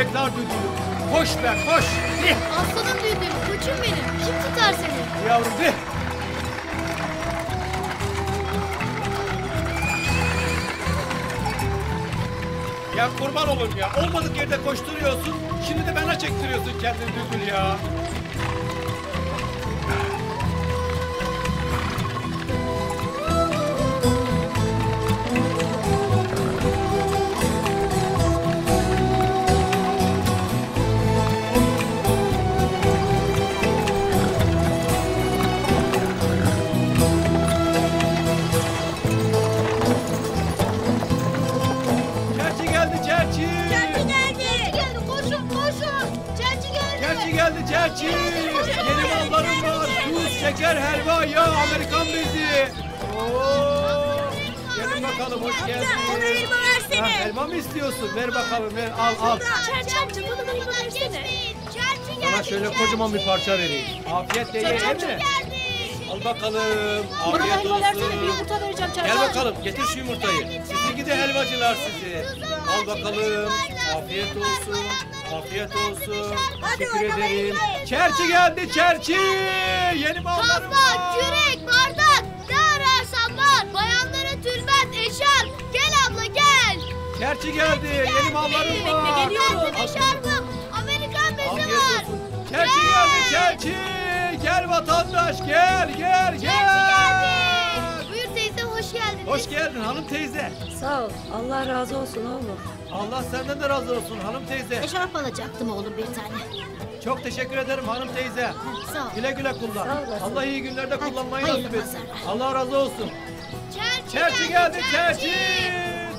Emekler düdüğü. Koş be koş. Dih Aslanım düdüğüm, koçum benim. Kim tutar seni? yavrum dih. Ya kurban olun ya. Olmadık yerde koşturuyorsun. Şimdi de bana çektiriyorsun kendini düdül ya. Bakalım hoş geldin. Bana elma versene. Ha, elma mı istiyorsun? Ver bakalım ver al al. Çerçi amca bana elma versene. Çerçi geldi. Sana şöyle kocaman bir parça vereyim. Afiyetle ye değil mi? Al bakalım. Bana Afiyet helva versene bir olsun. yumurta vereceğim çarşı. Gel bakalım getir şu yumurtayı. Sizinki de helvacılar sizi. Al bakalım. Afiyet olsun. Afiyet olsun. Teşekkür ederim. Çerçi geldi çerçi. Yeni mallarım Kazma, var. kürek, gel. Çerçi geldi. Yeni mallarım Bekle, var. geliyorum. Eşarpım. Amerikan bezi Afiyet var. olsun. Çerçi geldi çerçi. Gel vatandaş gel gel Çerçi gel. geldi. Buyur teyze hoş geldiniz. Hoş geldin hanım teyze. Sağ ol. Allah razı olsun oğlum. Allah senden de razı olsun hanım teyze. Eşarp alacaktım oğlum bir tane. Çok teşekkür ederim hanım teyze. Sağ ol. Güle güle kullan. Sağ olasın. Allah iyi günlerde Hadi, kullanmayı nasip etsin. Allah razı olsun. Çerçi, Çerçi geldi çerçi.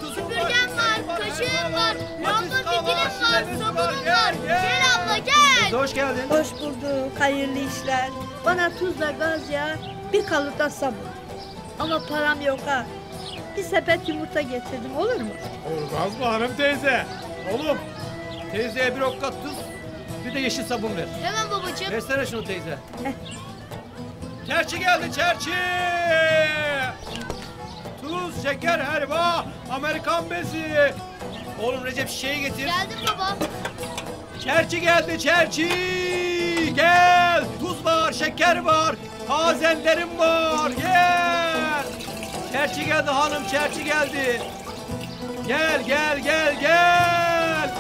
Tuzum Süpürgem var, kaşığım var, lamba fitilim var, sabunum var. Gel Gel gel. abla gel. Teyze hoş geldin. Hoş bulduk, hayırlı işler. Bana tuzla gaz yağı, bir kalıpta sabun. Ama param yok ha. Bir sepet yumurta getirdim, olur mu? Olmaz mı hanım teyze? Oğlum teyzeye bir okkat tuz bir de yeşil sabun ver. Hemen babacığım. Versene şunu teyze. Heh. Çerçi geldi çerçi. Tuz, şeker, helva, Amerikan bezi. Oğlum Recep şişeyi getir. Geldim baba. Çerçi geldi çerçi. Gel. Tuz var, şeker var. Tazenlerim var. Gel. Çerçi geldi hanım, çerçi geldi. Gel, gel, gel, gel.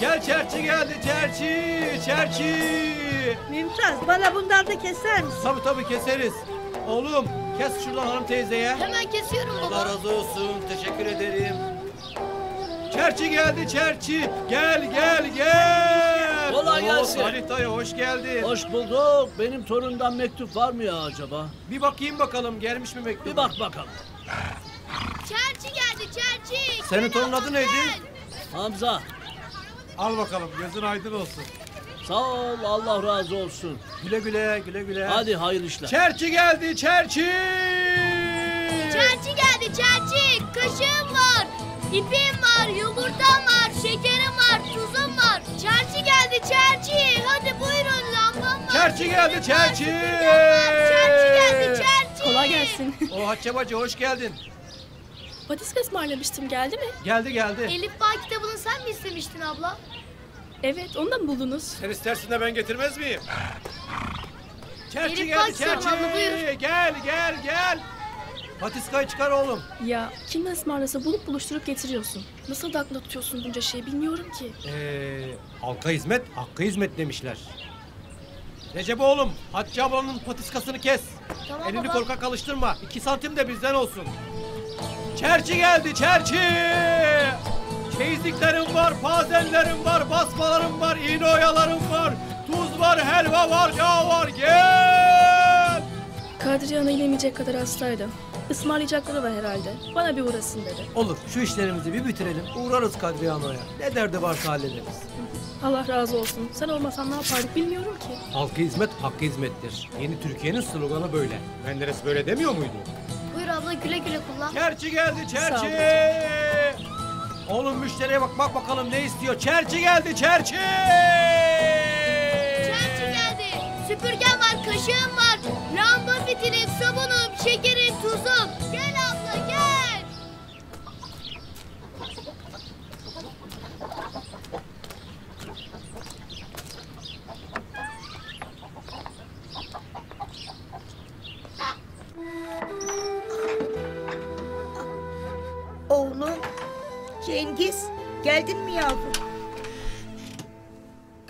Gel çerçi geldi çerçi, çerçi. Mümtaz, bana bundan da keser misin? Tabii tabii keseriz. Oğlum kes şuradan hanım teyzeye. Hemen kesiyorum Allah baba. razı olsun. Teşekkür ederim. Çerçi geldi çerçi. Gel gel gel. Kolay Oo, gelsin. Salih dayı hoş geldin. Hoş bulduk. Benim torundan mektup var mı ya acaba? Bir bakayım bakalım gelmiş mi mektup? Bir bak bakalım. Çerçi geldi çerçi. Senin torunun adı neydi? Hamza. Al bakalım gözün aydın olsun. Sağ ol. Allah razı olsun. Güle güle güle güle. Hadi hayırlı işler. Çerçi geldi çerçi. Çerçi geldi çerçi. Kaşığım var. ipim var, yumurtam var, şekerim var, tuzum var. Çerçi geldi çerçi. Hadi buyurun lambam var. Çerçi geldi çerçi. Çerçi geldi çerçi. Kolay gelsin. O Hatice bacı hoş geldin. Patiska ısmarlamıştım geldi mi? Geldi geldi. Elif Bağ kitabını sen mi istemiştin abla? Evet onu da mı buldunuz? Sen istersin de ben getirmez miyim? Çerçi Elif geldi buyur. Gel gel gel. Patiskayı çıkar oğlum. Ya kim ısmarlasa bulup buluşturup getiriyorsun. Nasıl da aklında tutuyorsun bunca şeyi bilmiyorum ki. Ee, halka hizmet, hakka hizmet demişler. Recep oğlum, Hatice ablanın patiskasını kes. Tamam Elini baba. korkak alıştırma. İki santim de bizden olsun. Çerçi geldi, çerçi! Çeyizliklerim var, pazenlerim var, basmalarım var, iğne oyalarım var. Tuz var, helva var, yağ var. Gel! Kadriye ana inemeyecek kadar hastaydı. Ismarlayacakları var herhalde. Bana bir uğrasın dedi. Olur, şu işlerimizi bir bitirelim. Uğrarız Kadriye Ana'ya. Ne derdi varsa hallederiz. Allah razı olsun. Sen olmasan ne yapardık bilmiyorum ki. Halka hizmet, hakkı hizmettir. Yeni Türkiye'nin sloganı böyle. Menderes böyle demiyor muydu? Buyur abla güle güle kullan. Çerçi geldi Sağ ol. çerçi. Oğlum müşteriye bak bak bakalım ne istiyor. Çerçi geldi çerçi. Çerçi geldi. Süpürgem var, kaşığım var.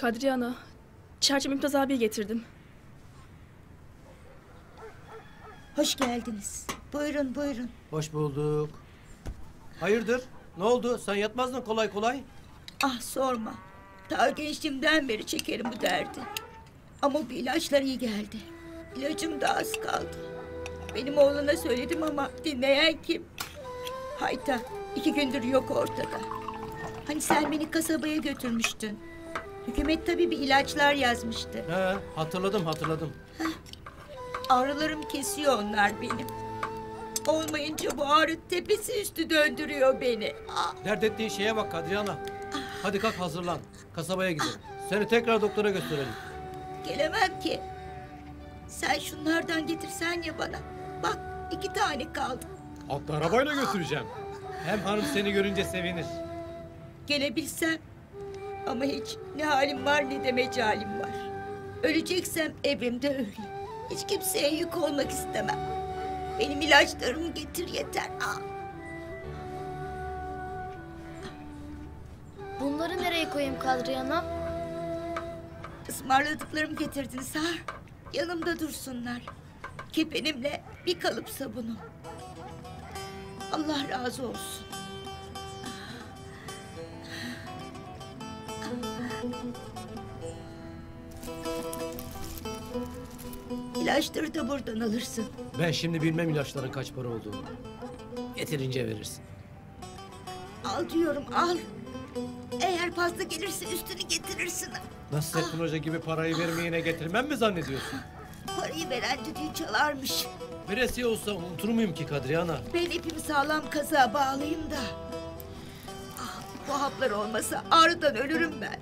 Kadriye Ana, Çerçi Mümtaz abiyi getirdim. Hoş geldiniz. Buyurun, buyurun. Hoş bulduk. Hayırdır? Ne oldu? Sen yatmazdın kolay kolay. Ah sorma. Ta gençliğimden beri çekerim bu derdi. Ama bu ilaçlar iyi geldi. İlacım da az kaldı. Benim oğluna söyledim ama dinleyen kim? Hayta, iki gündür yok ortada. Hani sen beni kasabaya götürmüştün. Hükümet tabii bir ilaçlar yazmıştı. He, hatırladım hatırladım. Ağrılarım kesiyor onlar benim. Olmayınca bu ağrı tepesi üstü döndürüyor beni. Ah, Dert ettiğin şeye bak Kadriyana. Hadi kalk hazırlan. Kasabaya gidelim. Seni tekrar doktora gösterelim. gelemem ki. Sen şunlardan getirsen ya bana. Bak iki tane kaldı. Hatta arabayla götüreceğim. Hem hanım seni görünce sevinir. Gelebilsem. Ama hiç ne halim var ne de mecalim var. Öleceksem evimde öleyim. Hiç kimseye yük olmak istemem. Benim ilaçlarımı getir yeter. Ah, Bunları nereye koyayım Kadriye Ana? ısmarladıklarımı getirdin Sar. Yanımda dursunlar. Kefenimle bir kalıp sabunum. Allah razı olsun. İlaçları da buradan alırsın. Ben şimdi bilmem ilaçların kaç para olduğunu. Getirince verirsin. Al diyorum al. Eğer fazla gelirse üstünü getirirsin. Nasrettin Hoca gibi parayı vermeyene getirmem mi zannediyorsun? Parayı veren düdüğü çalarmış. Veresiye olsa unutur muyum ki Kadriyana? Ben ipimi sağlam kazığa bağlayayım da. Ah, bu haplar olmasa ağrıdan ölürüm ben.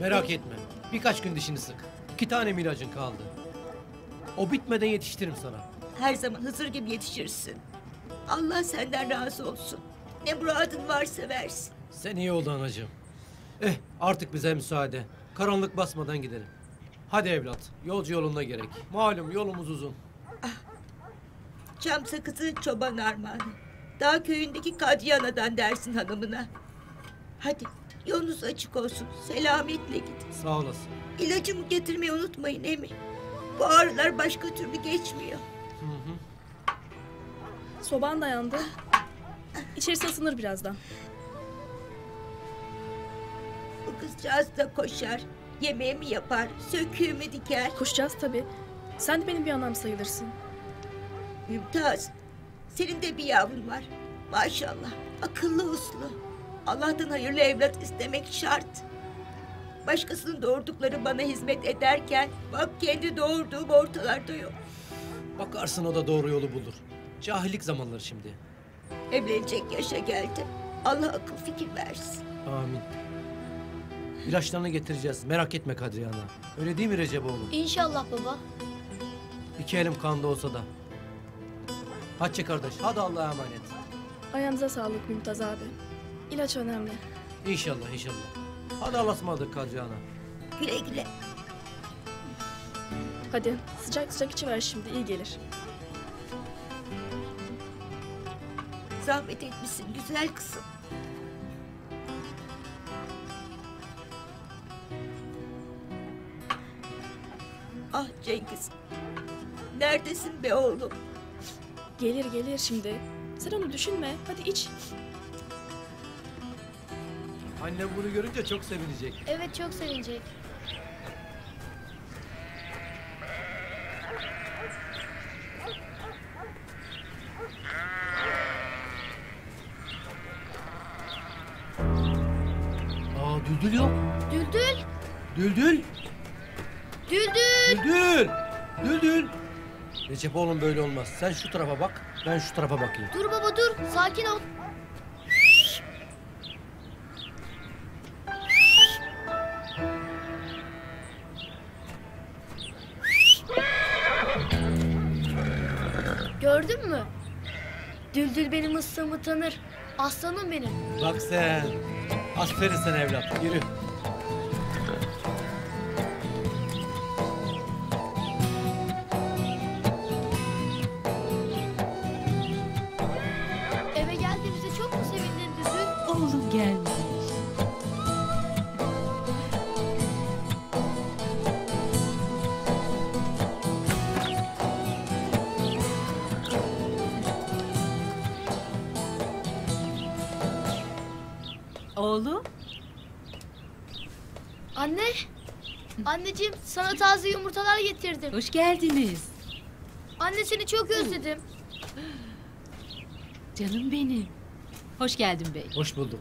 Merak etme. Birkaç gün dişini sık. İki tane ilacın kaldı? O bitmeden yetiştiririm sana. Her zaman Hızır gibi yetişirsin. Allah senden razı olsun. Ne muradın varsa versin. Sen iyi oldu anacığım. Eh artık bize müsaade. Karanlık basmadan gidelim. Hadi evlat. Yolcu yolunda gerek. Malum yolumuz uzun. Çam sakızı çoban armağanı. Dağ köyündeki Kadriyana'dan dersin hanımına. Hadi yolunuz açık olsun. Selametle gidin. Sağ olasın. İlacımı getirmeyi unutmayın Emi. Bu ağrılar başka türlü geçmiyor. Soban da yandı. İçerisi ısınır birazdan. Bu kızcağız da koşar. Yemeğimi yapar, söküğümü diker. Koşacağız tabii. Sen de benim bir anam sayılırsın. Mümtaz, senin de bir yavrun var. Maşallah, akıllı uslu. Allah'tan hayırlı evlat istemek şart. Başkasının doğurdukları bana hizmet ederken bak kendi doğurduğum ortalarda yok. Bakarsın o da doğru yolu bulur. Cahillik zamanları şimdi. Evlenecek yaşa geldi. Allah akıl fikir versin. Amin. İlaçlarını getireceğiz. Merak etme Kadriye Ana. Öyle değil mi Recep oğlum? İnşallah baba. İki elim kanda olsa da. Hatice kardeş, hadi Allah'a emanet. Ayağınıza sağlık Mümtaz abi. İlaç önemli. İnşallah, inşallah. Hadi Kadriye Ana. Güle güle. Hadi sıcak sıcak içiver şimdi iyi gelir. Zahmet etmişsin güzel kızım. Ah Cengiz. Neredesin be oğlum? Gelir gelir şimdi. Sen onu düşünme. Hadi iç. Annem bunu görünce çok sevinecek. Evet çok sevinecek. Aa Düldül yok. Düldül. Düldül. Düldül. Düldül. Düldül. Recep oğlum böyle olmaz. Sen şu tarafa bak, ben şu tarafa bakayım. Dur baba dur. Sakin ol. Gördün mü? Düldül benim ıslığımı tanır. Aslanım benim. Bak sen. Aferin sen evlat. Yürü. Eve geldiğimizde çok mu sevindin Düldül? Oğlum gelmiş. Oğlum, Anne. Anneciğim sana taze yumurtalar getirdim. hoş geldiniz. Anne seni çok özledim. Canım benim. Hoş geldin bey. Hoş bulduk.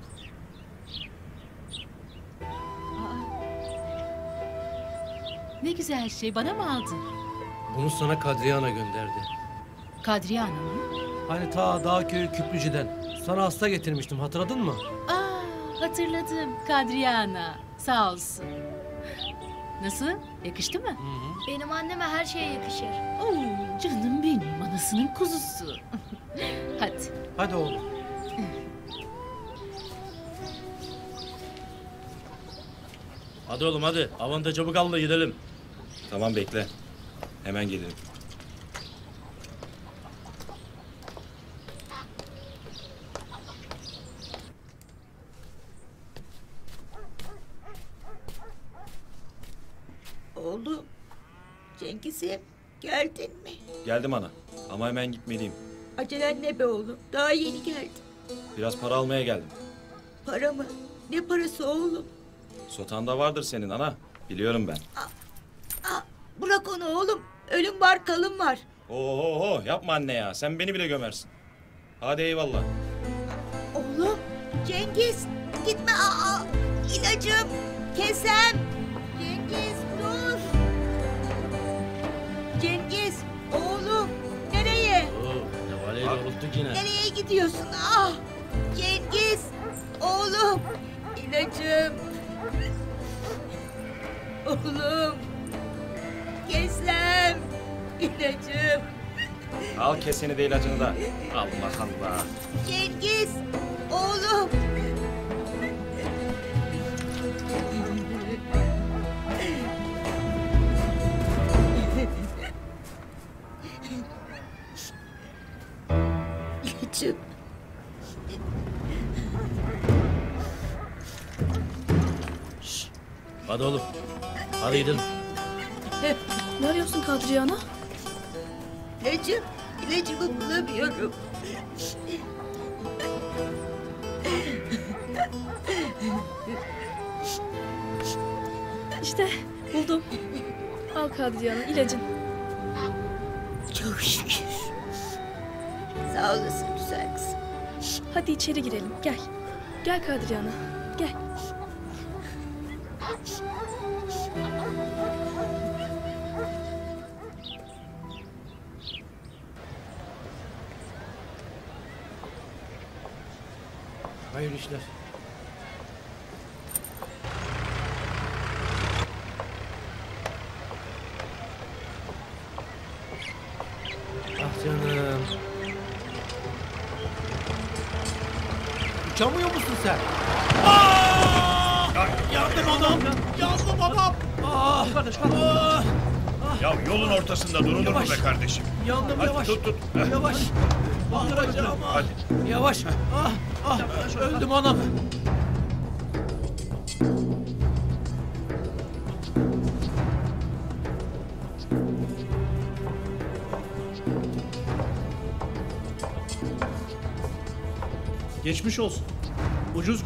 Ne güzel şey, bana mı aldın? Bunu sana Kadriye Ana gönderdi. Kadriye Hanım mı? Hani ta Dağköy Küplücü'den. Sana hasta getirmiştim hatırladın mı? Aa, hatırladım. Kadriye Ana. Sağ olsun. Nasıl? Yakıştı mı? Benim anneme her şey yakışır. Oo, canım benim, anasının kuzusu. Hadi. Hadi oğlum. Hadi oğlum hadi. Avanta çabuk al da gidelim. Tamam bekle. Hemen gelirim. Oğlum. Cengiz'im geldin mi? Geldim ana. Ama hemen gitmeliyim. Acelen ne be oğlum? Daha yeni geldin. Biraz para almaya geldim. Para mı? Ne parası oğlum? Sotanda vardır senin ana. Biliyorum ben. Aa, bırak onu oğlum. Ölüm var kalım var. Oho yapma anne ya. Sen beni bile gömersin. Hadi eyvallah. Oğlum Cengiz gitme aa ilacım kesem Cengiz Cengiz oğlum nereye Oo, ne var ya unuttuk yine. nereye gidiyorsun ah Cengiz oğlum ilacım oğlum kesem ilacım Al keseni de ilacını da. Allah Allah. Cengiz oğlum İlacım. Hadi oğlum. Hadi gidelim. Ne arıyorsun Kadriye Ana? İlacım. İlacımı bulamıyorum. İşte buldum. Al Kadriye Ana ilacın. Sağ olasın güzel kızım. Hadi içeri girelim gel. Gel Kadriye Ana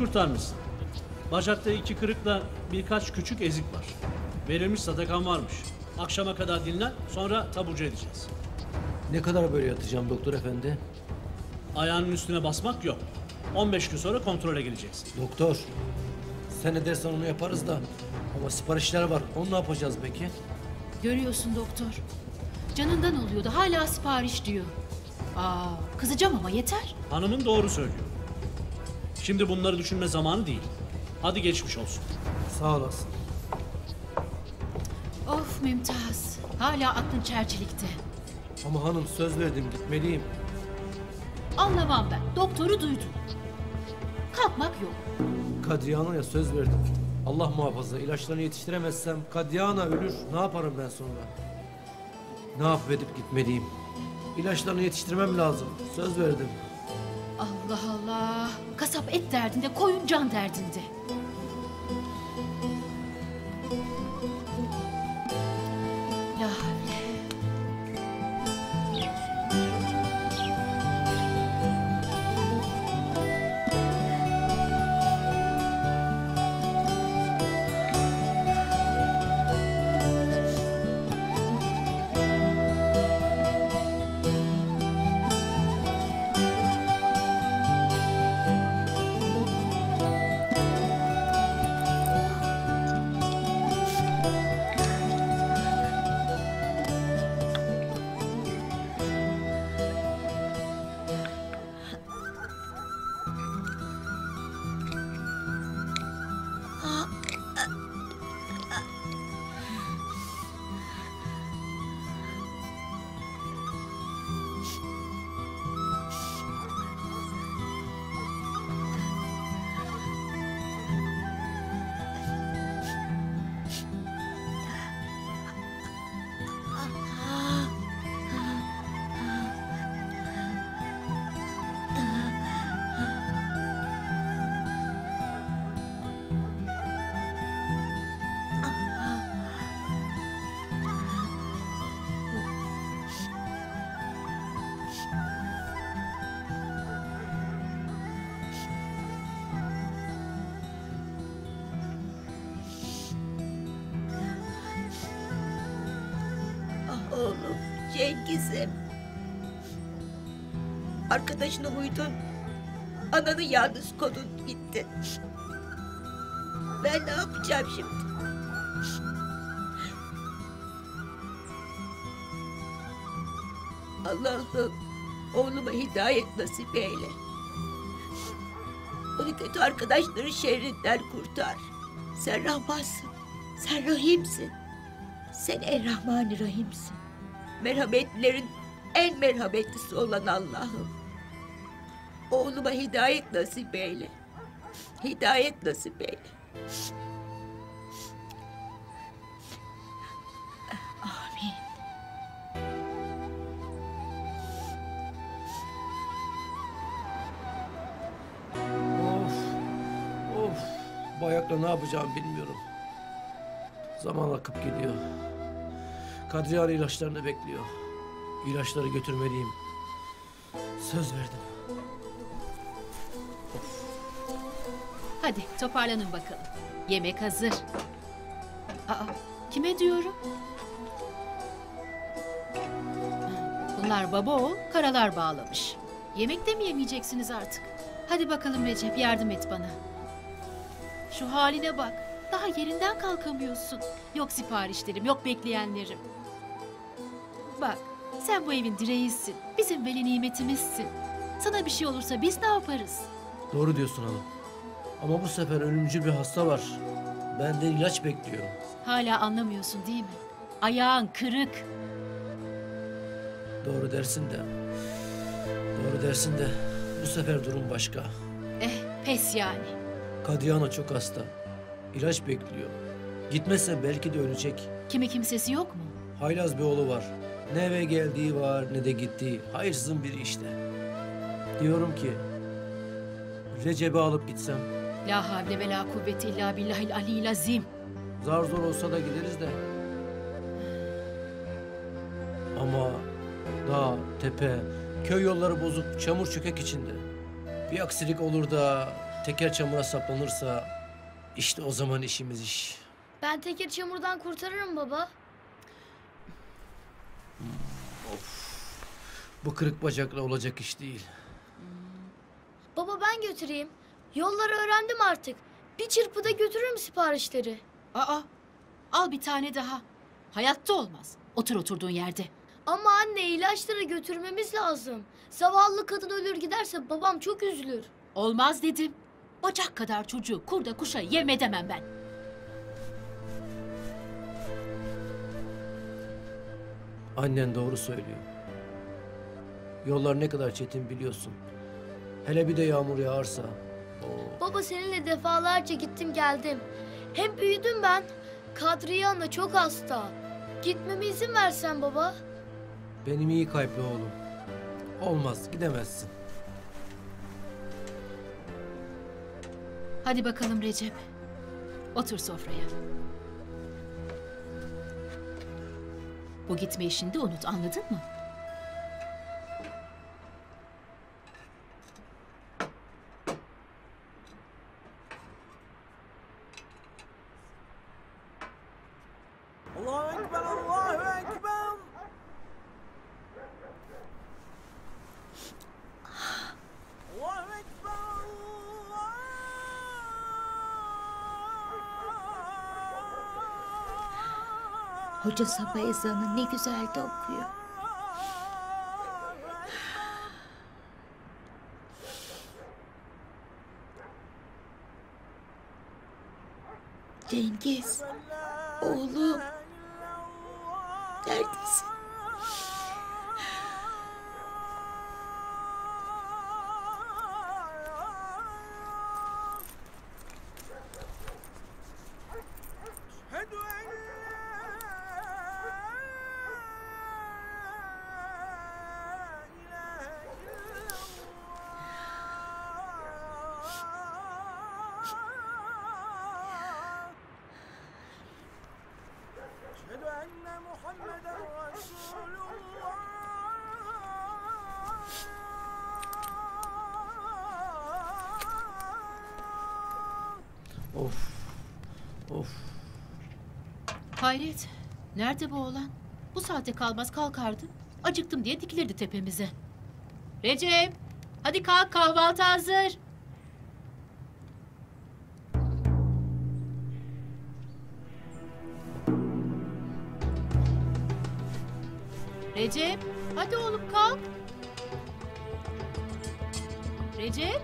kurtarmışsın. Bacakta iki kırıkla birkaç küçük ezik var. Verilmiş sadakan varmış. Akşama kadar dinlen, sonra taburcu edeceğiz. Ne kadar böyle yatacağım doktor efendi? Ayağının üstüne basmak yok. 15 gün sonra kontrole geleceksin. Doktor. Sen ne dersen onu yaparız da. Ama siparişler var. Onu ne yapacağız peki? Görüyorsun doktor. Canından oluyordu, hala sipariş diyor. Aa, kızacağım ama yeter. Hanımın doğru söylüyor. Şimdi bunları düşünme zamanı değil. Hadi geçmiş olsun. Sağ olasın. Of Mümtaz, hala aklın çerçilikte. Ama hanım söz verdim gitmeliyim. Anlamam ben, doktoru duydun. Kalkmak yok. Kadriye Ana'ya söz verdim. Allah muhafaza ilaçlarını yetiştiremezsem Kadriye Ana ölür. Ne yaparım ben sonra? Ne yapıp edip gitmeliyim? İlaçlarını yetiştirmem lazım. Söz verdim. Allah Allah. Kasap et derdinde, koyun can derdinde. Cengiz'im. Arkadaşına uydun. Ananı yalnız kodun gitti. Ben ne yapacağım şimdi? Allah'ım oğluma hidayet nasip eyle. Onu kötü arkadaşların şerrinden kurtar. Sen Rahmansın. Sen Rahimsin. Sen en Rahman Rahimsin. Merhametlerin en merhametlisi olan Allah'ım. Oğluma hidayet nasip eyle. Hidayet nasip eyle. Amin. Of. Of. Bu ayakla ne yapacağım bilmiyorum. Zaman akıp gidiyor. Kadriye ilaçlarını bekliyor. İlaçları götürmeliyim. Söz verdim. Hadi toparlanın bakalım. Yemek hazır. Aa, kime diyorum? Bunlar baba oğul, karalar bağlamış. Yemek de mi yemeyeceksiniz artık? Hadi bakalım Recep yardım et bana. Şu haline bak. Daha yerinden kalkamıyorsun. Yok siparişlerim, yok bekleyenlerim. Bak, sen bu evin direğisin. Bizim veli nimetimizsin. Sana bir şey olursa biz ne yaparız? Doğru diyorsun hanım. Ama bu sefer ölümcül bir hasta var. Benden ilaç bekliyor. Hala anlamıyorsun değil mi? Ayağın kırık. Doğru dersin de. Doğru dersin de. Bu sefer durum başka. Eh pes yani. Kadriye Ana çok hasta. İlaç bekliyor. Gitmezse belki de ölecek. Kimi kimsesi yok mu? Haylaz bir oğlu var. Ne eve geldiği var ne de gittiği. Hayırsızın biri işte. Diyorum ki Recep'i alıp gitsem. La havle ve la kuvvete illa billahil aliyyil azim. Zar zor olsa da gideriz de. Ama dağ, tepe, köy yolları bozuk, çamur çökek içinde. Bir aksilik olur da teker çamura saplanırsa işte o zaman işimiz iş. Ben tekir çamurdan kurtarırım baba. Bu kırık bacakla olacak iş değil. Baba ben götüreyim. Yolları öğrendim artık. Bir çırpıda götürürüm siparişleri. Aa al bir tane daha. Hayatta olmaz. Otur oturduğun yerde. Ama anne ilaçları götürmemiz lazım. Zavallı kadın ölür giderse babam çok üzülür. Olmaz dedim. Bacak kadar çocuğu kurda kuşa yem edemem ben. Annen doğru söylüyor. Yollar ne kadar çetin biliyorsun. Hele bir de yağmur yağarsa. Oo. Baba seninle defalarca gittim geldim. Hem büyüdüm ben. Kadriye Ana çok hasta. Gitmeme izin versen baba. Benim iyi kalpli oğlum. Olmaz gidemezsin. Hadi bakalım Recep. Otur sofraya. Bu gitme işini de unut anladın mı? Allahu Ekber, Allahu Hoca sabah ezanı ne güzel de okuyor. Cengiz, oğlum, Nerede bu oğlan? Bu saate kalmaz kalkardı. Acıktım diye dikilirdi tepemize. Recep! Hadi kalk kahvaltı hazır. Recep! Hadi oğlum kalk. Recep!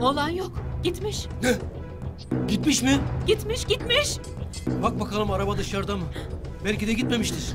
Oğlan yok. Gitmiş. Gitmiş mi? Gitmiş gitmiş. Bak bakalım araba dışarıda mı? Belki de gitmemiştir.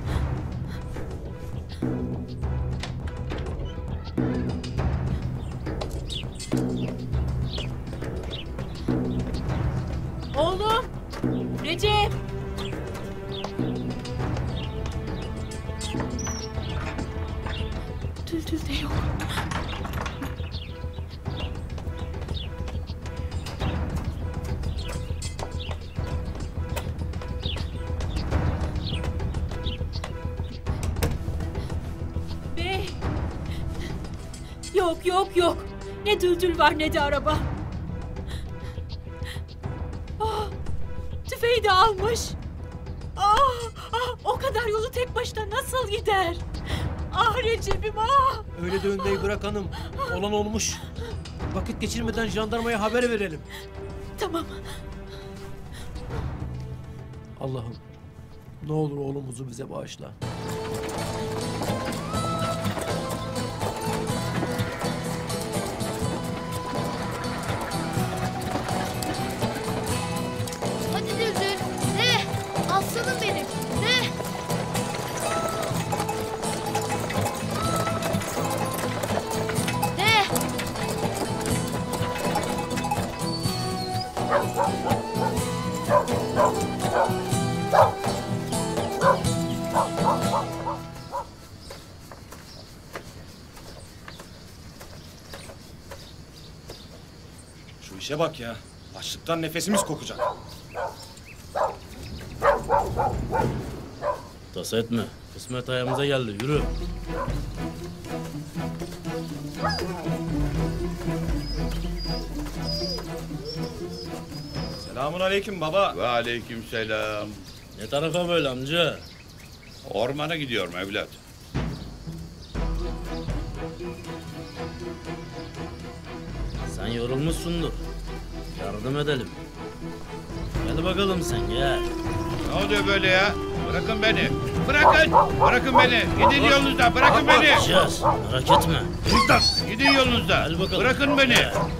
Var ne de araba. Ah, tüfeği de almış. Ah, ah, o kadar yolu tek başına nasıl gider? Ah Recep'im ah. Öyle dönmeyi bırak hanım. Olan olmuş. Vakit geçirmeden jandarmaya haber verelim. Tamam. Allah'ım ne olur oğlumuzu bize bağışla. İşe bak ya. Açlıktan nefesimiz kokacak. Tasa etme. Kısmet ayağımıza geldi. Yürü. Selamun aleyküm baba. Ve aleykümselam. Ne tarafa böyle amca? Ormana gidiyorum evlat. Sen yorulmuşsundur. Yardım edelim. Gel bakalım sen gel. Ne oluyor böyle ya? Bırakın beni. Bırakın. Bırakın beni. Gidin yolunuzda. Bırakın beni. Yapacağız. Merak etme. Gidin yolunuzda. Gel bakalım. Bırakın beni.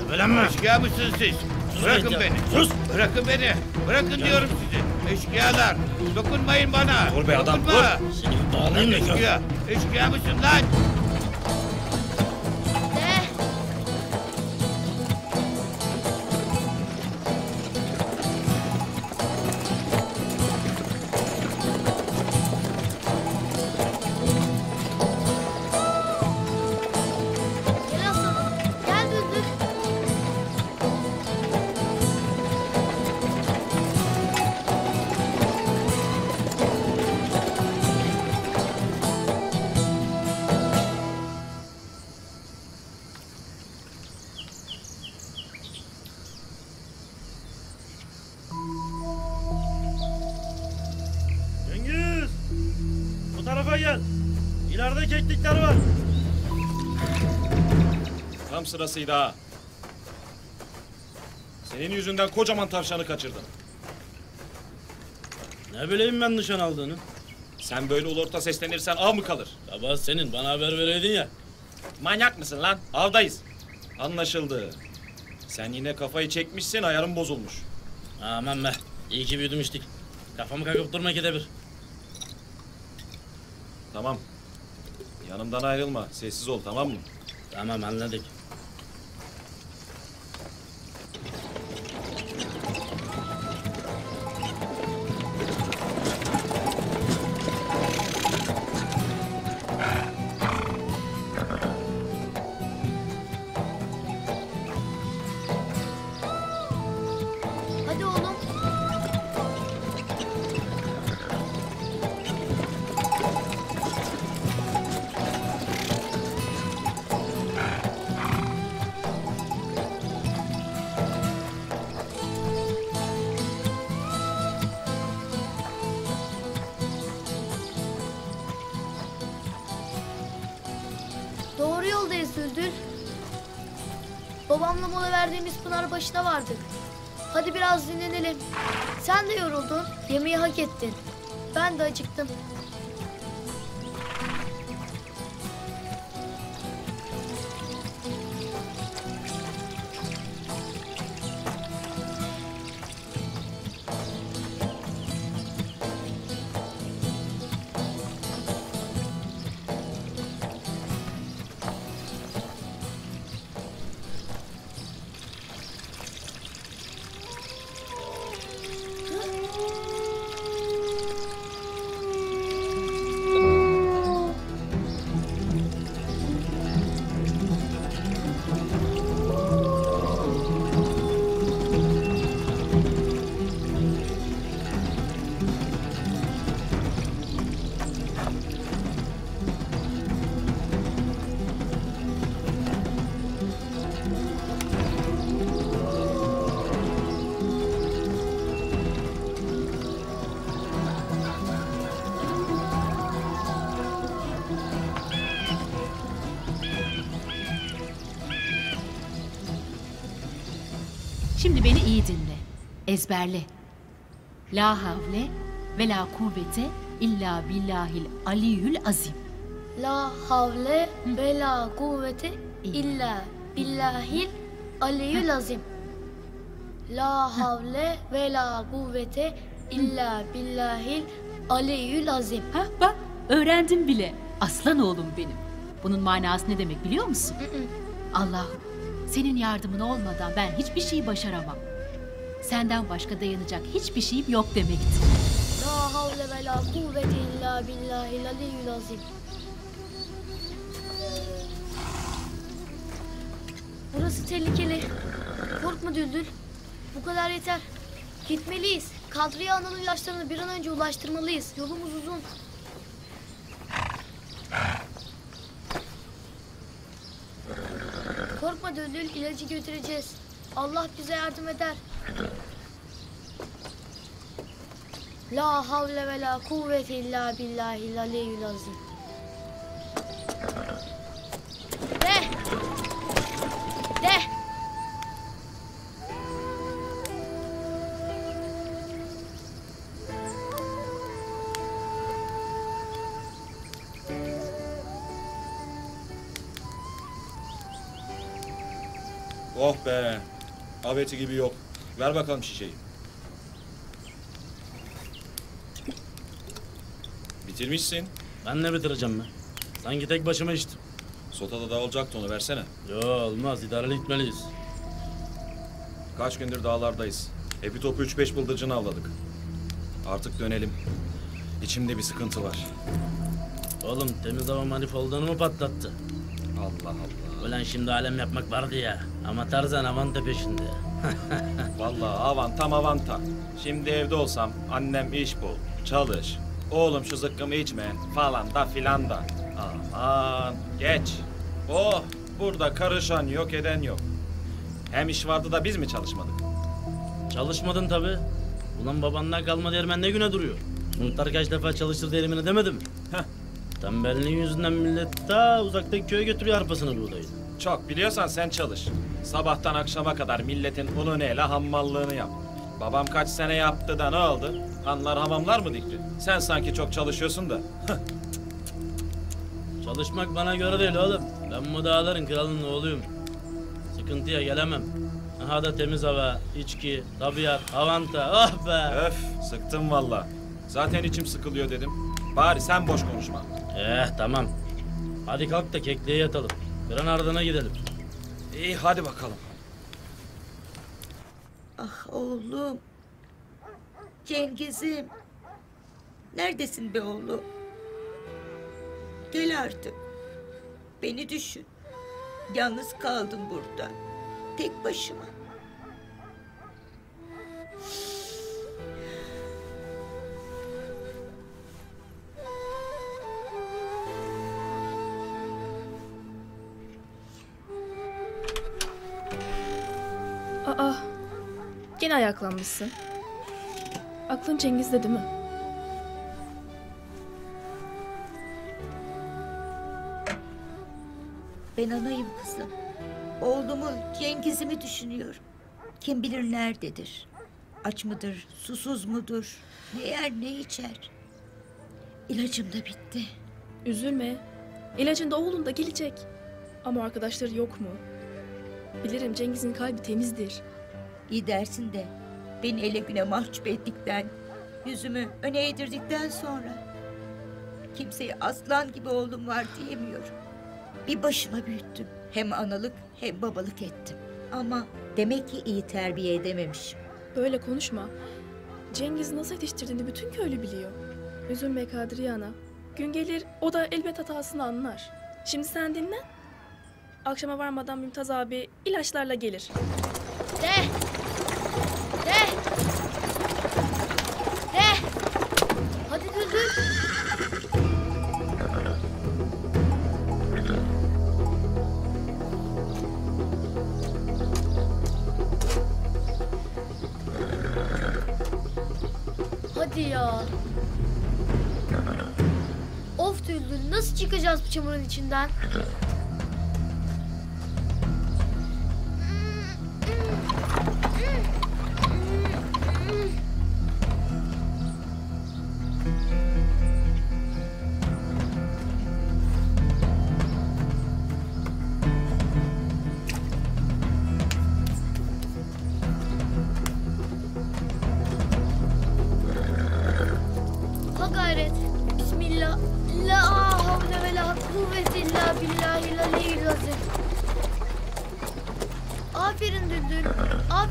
Ebelenme. Eşkıya mısınız siz? Sus Bırakın beni. Sus. Bırakın beni. Bırakın diyorum size. Eşkıyalar. Dokunmayın bana. Dur be adam, Dokunma. Seni bir bağlayayım da gör. Eşkıya. Eşkıya mısın lan? Eksiklikleri var. Tam sırasıydı ha. Senin yüzünden kocaman tavşanı kaçırdım. Ne bileyim ben nişan aldığını. Sen böyle ulu orta seslenirsen av mı kalır? Sabah senin bana haber vereydin ya. Manyak mısın lan? Avdayız. Anlaşıldı. Sen yine kafayı çekmişsin ayarın bozulmuş. Aman be. İyi ki büyüdüm içtik. Kafamı kakıp durma ikide bir. Tamam. Yanımdan ayrılma. Sessiz ol tamam mı? Tamam anladık. Hak ettin. Ben de acıktım. Şimdi beni iyi dinle. Ezberle. La havle ve la kuvvete illa billahil aliyyül azim. La havle ve la kuvvete illa billahil aliyyül azim. La havle ve la kuvvete illa billahil aliyyül azim. Ha bak öğrendim bile. Aslan oğlum benim. Bunun manası ne demek biliyor musun? Allah'ım senin yardımın olmadan ben hiçbir şeyi başaramam. Senden başka dayanacak hiçbir şeyim yok demektir. La havle ve la kuvvete illa billahil aliyyül azim. Burası tehlikeli. Korkma Düldül. Bu kadar yeter. Gitmeliyiz. Kadriye Ana'nın ilaçlarını bir an önce ulaştırmalıyız. Yolumuz uzun. Korkma Düldül, ilacı götüreceğiz. Allah bize yardım eder. La havle ve la kuvvete illa billahil aliyyül azim. Oh be. Aveti gibi yok. Ver bakalım şişeyi. Bitirmişsin. Ben ne bitireceğim ben? Sanki tek başıma içtim. Sotada da olacaktı onu versene. Yo olmaz idareli gitmeliyiz. Kaç gündür dağlardayız. Hepi topu 3-5 bıldırcını avladık. Artık dönelim. İçimde bir sıkıntı var. Oğlum temiz hava manifoldunu mu patlattı? Allah Allah. Ulan şimdi alem yapmak vardı ya. Ama Tarzan avanta peşinde. Vallahi avan tam avanta. Şimdi evde olsam annem iş bul, çalış. Oğlum şu zıkkımı içme falan da filan da. Aman geç. Oh burada karışan yok eden yok. Hem iş vardı da biz mi çalışmadık? Çalışmadın tabi. Ulan babandan kalma dermen ne güne duruyor. Muhtar kaç defa çalıştır derimine demedim mi? Heh. Tembelliğin yüzünden millet ta uzaktaki köye götürüyor arpasını buğdayını. Çok biliyorsan sen çalış. Sabahtan akşama kadar milletin unu neyle hammallığını yap. Babam kaç sene yaptı da ne oldu? Hanlar hamamlar mı dikti? Sen sanki çok çalışıyorsun da. Çalışmak bana göre değil oğlum. Ben bu dağların kralının oğluyum. Sıkıntıya gelemem. Aha da temiz hava, içki, tabiat, avanta. Oh be! Öf, sıktım valla. Zaten içim sıkılıyor dedim. Bari sen boş konuşma. Eh tamam. Hadi kalk da kekliğe yatalım. Kıran ardına gidelim. İyi hadi bakalım. Ah oğlum. Cengiz'im. Neredesin be oğlum? Gel artık. Beni düşün. Yalnız kaldım burada. Tek başıma. Gene ayaklanmışsın. Aklın Cengiz'de değil mi? Ben anayım kızım. Oğlumu, Cengiz'imi düşünüyorum. Kim bilir nerededir? Aç mıdır, susuz mudur? Ne yer ne içer? İlacım da bitti. Üzülme. İlacın da oğlun da gelecek. Ama arkadaşları yok mu? Bilirim Cengiz'in kalbi temizdir. İyi dersin de beni ele güne mahcup ettikten, yüzümü öne eğdirdikten sonra kimseye aslan gibi oğlum var diyemiyorum. Bir başıma büyüttüm. Hem analık hem babalık ettim. Ama demek ki iyi terbiye edememişim. Böyle konuşma. Cengiz nasıl yetiştirdiğini bütün köylü biliyor. Üzülme Kadriye ana. Gün gelir o da elbet hatasını anlar. Şimdi sen dinlen. Akşama varmadan Mümtaz abi ilaçlarla gelir. De. Çıkacağız bu çamurun içinden?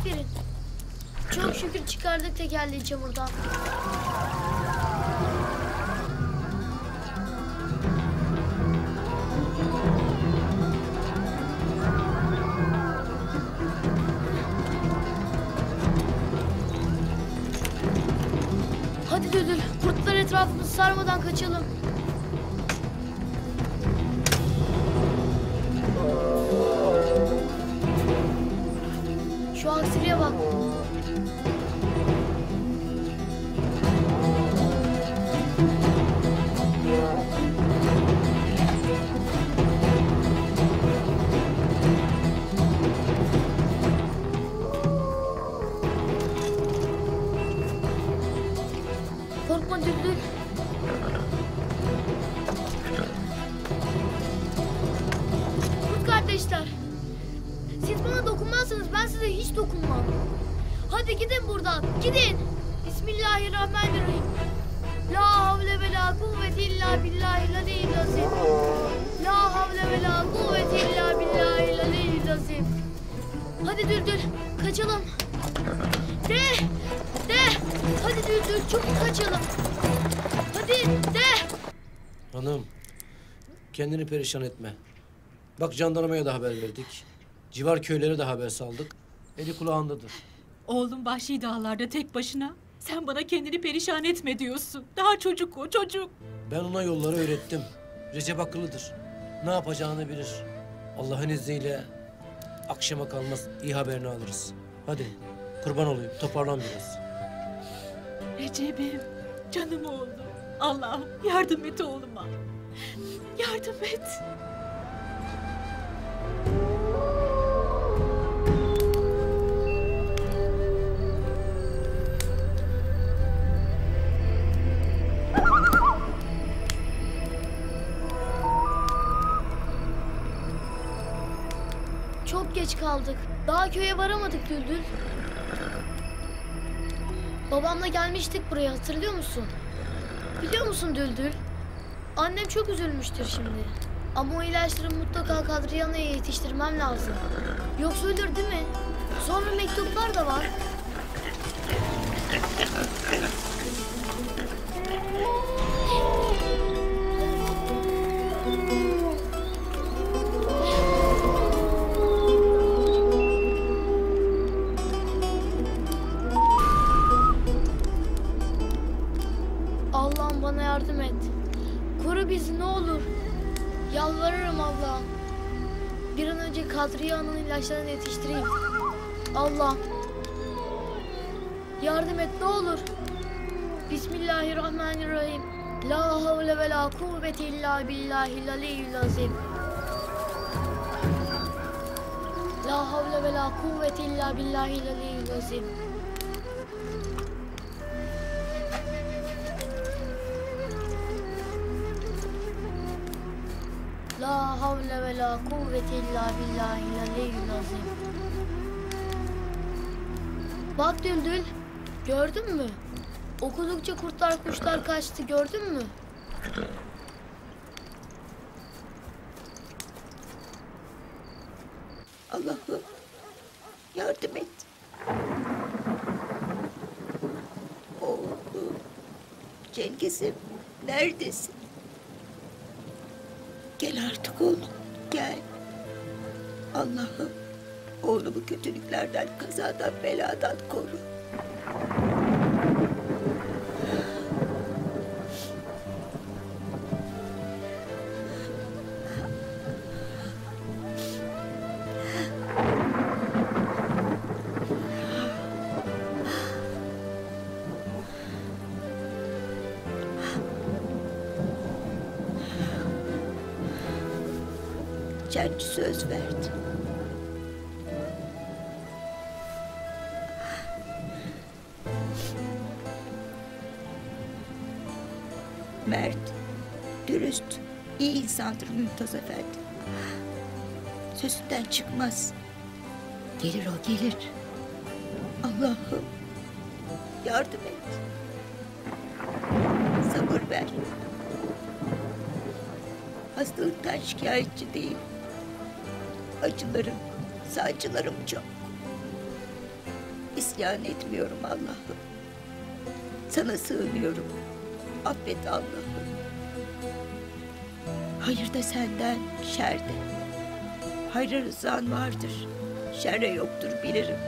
Aferin. Çok şükür çıkardık tekerleği çamurdan. Hadi Düldül. Kurtlar etrafımızı sarmadan kaçalım. Kendini perişan etme. Bak jandarmaya da haber verdik. Civar köylere de haber saldık. Eli kulağındadır. Oğlum vahşi dağlarda tek başına. Sen bana kendini perişan etme diyorsun. Daha çocuk o çocuk. Ben ona yolları öğrettim. Recep akıllıdır. Ne yapacağını bilir. Allah'ın izniyle akşama kalmaz iyi haberini alırız. Hadi kurban olayım toparlan biraz. Recep'im, canım oğlum. Allah'ım yardım et oğluma. Yardım et. Çok geç kaldık. Daha köye varamadık Düldül. Babamla gelmiştik buraya hatırlıyor musun? Biliyor musun Düldül? Annem çok üzülmüştür şimdi. Ama o ilaçları mutlaka Kadriyana'ya yetiştirmem lazım. Yoksa ölür değil mi? Sonra mektuplar da var. La havle ve la kuvvete illa billahil aliyyil azim. La havle ve la kuvvete illa billahil aliyyil azim. La havle ve la kuvvete illa billahil aliyyil azim. Bak Düldül, gördün mü? Okudukça kurtlar kuşlar kaçtı, gördün mü? Allah'ım yardım et. Oğlum Cengiz'im neredesin? Gel artık oğlum gel. Allah'ım oğlumu kötülüklerden, kazadan, beladan koru. Söz verdi. Mert, dürüst, iyi insandır Mümtaz Efendi. Sözünden çıkmaz. Gelir o gelir. Allah'ım yardım et. Sabır ver. Hastalıktan şikayetçi değil. Acılarım, sancılarım çok. İsyan etmiyorum Allah'ım. Sana sığınıyorum. Affet Allah'ım. Hayır da senden, şer de. Hayra rızan vardır. Şerre yoktur bilirim.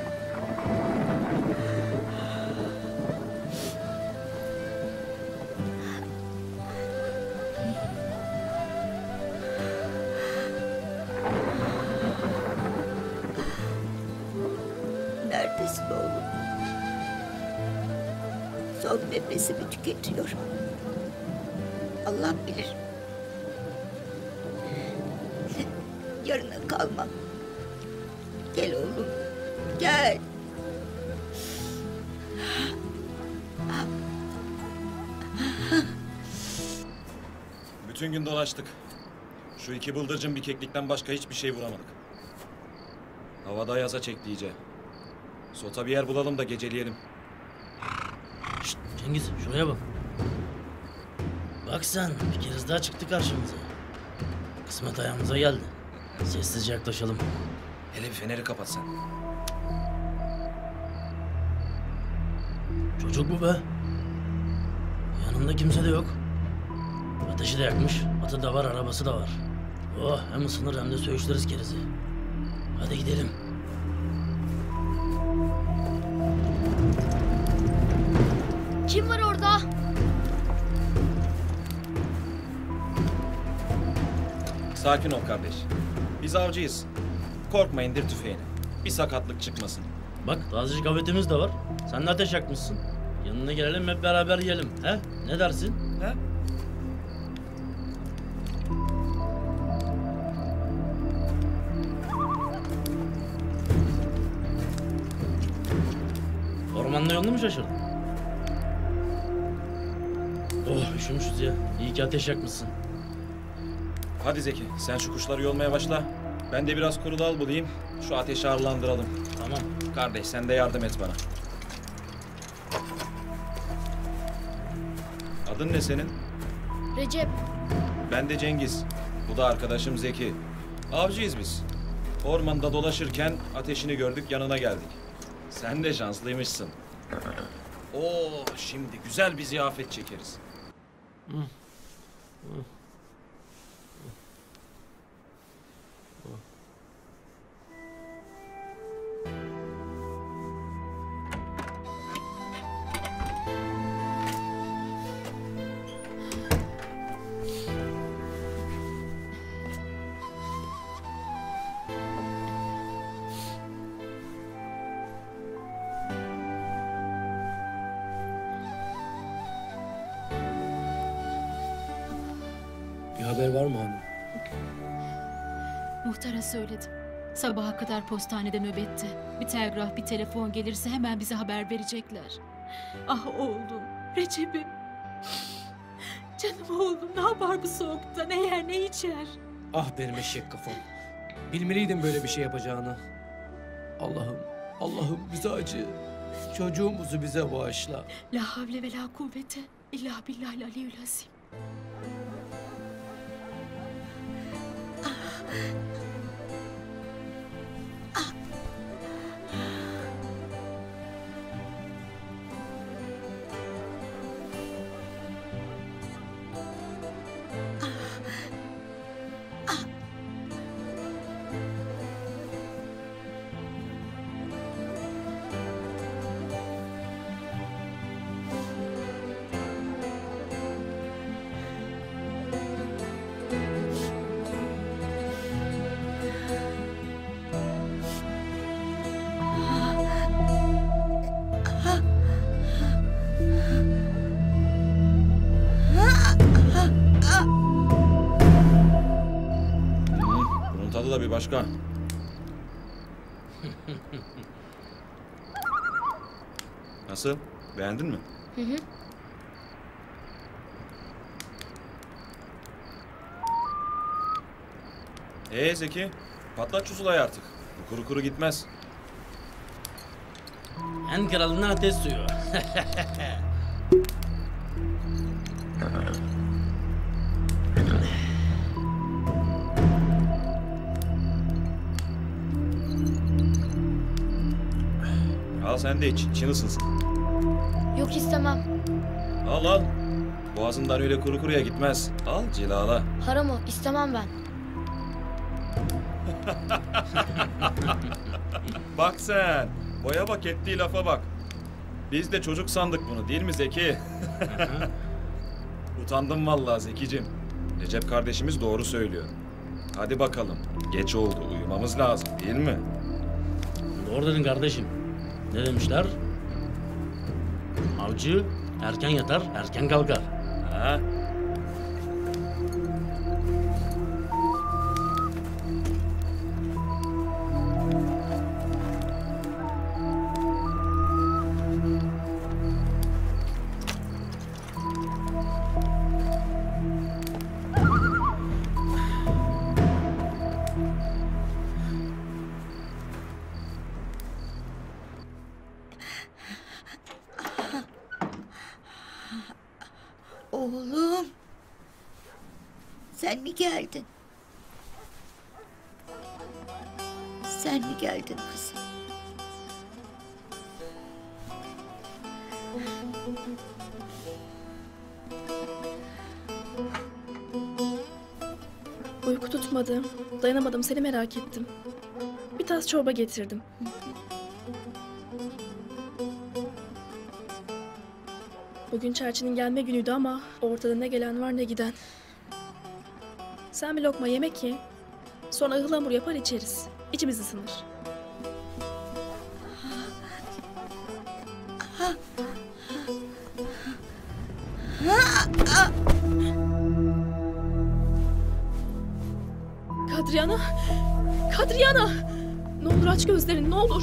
Kalmam. Gel oğlum. Gel. Bütün gün dolaştık. Şu iki bıldırcın bir keklikten başka hiçbir şey vuramadık. Havada yaza çekti iyice. Sota bir yer bulalım da geceleyelim. Şşt, Cengiz şuraya bak. Bak sen bir kez daha çıktı karşımıza. Kısmet ayağımıza geldi. Sessizce yaklaşalım. Hele bir feneri kapat sen. Çocuk bu be. Yanında kimse de yok. Ateşi de yakmış. Atı da var, arabası da var. Oh hem ısınır hem de söğüşleriz kerizi. Hadi gidelim. Kim var orada? Sakin ol kardeş. Biz avcıyız. Korkma indir tüfeğini. Bir sakatlık çıkmasın. Bak azıcık gavetimiz de var. Sen de ateş yakmışsın. Yanına gelelim hep beraber yiyelim. He? Ne dersin? He? Ormanda yolunu mu şaşırdın? Oh üşümüşüz ya. İyi ki ateş yakmışsın. Hadi Zeki sen şu kuşları yolmaya başla. Ben de biraz kuru dal bulayım. Şu ateşi ağırlandıralım. Tamam. Kardeş sen de yardım et bana. Adın ne senin? Recep Ben de Cengiz. Bu da arkadaşım Zeki. Avcıyız biz. Ormanda dolaşırken ateşini gördük yanına geldik. Sen de şanslıymışsın. Oo, şimdi güzel bir ziyafet çekeriz. Bir Kadar postanede nöbette. Bir telgraf, bir telefon gelirse hemen bize haber verecekler. Ah oğlum, Recep'im. Canım oğlum ne yapar bu soğukta? Ne yer ne içer? Ah benim eşek kafam. Bilmeliydim böyle bir şey yapacağını. Allah'ım, Allah'ım bize acı. Çocuğumuzu bize bağışla. La havle ve la kuvvete illa billahil aliyyül azim. Bunun başka. Nasıl? Beğendin mi? Hı hı. Ee Zeki, patlat şu sulayı artık. Bu kuru kuru gitmez. En kralına ateş suyu. Al sen de iç, için ısınsın. Yok istemem. Al al. Boğazından öyle kuru kuruya gitmez. Al cilala. Haram o istemem ben. Bak sen. Boya bak ettiği lafa bak. Biz de çocuk sandık bunu değil mi Zeki? Utandım vallahi Zekicim. Recep kardeşimiz doğru söylüyor. Hadi bakalım. Geç oldu. Uyumamız lazım değil mi? Doğru dedin kardeşim. Ne demişler? Avcı erken yatar, erken kalkar. Ha? Dayanamadım seni merak ettim. Bir tas çorba getirdim. Bugün çerçinin gelme günüydü ama ortada ne gelen var ne giden. Sen bir lokma yemek ye. Sonra ıhlamur yapar içeriz. İçimiz ısınır. Kadriyana! Ne olur aç gözlerini ne olur.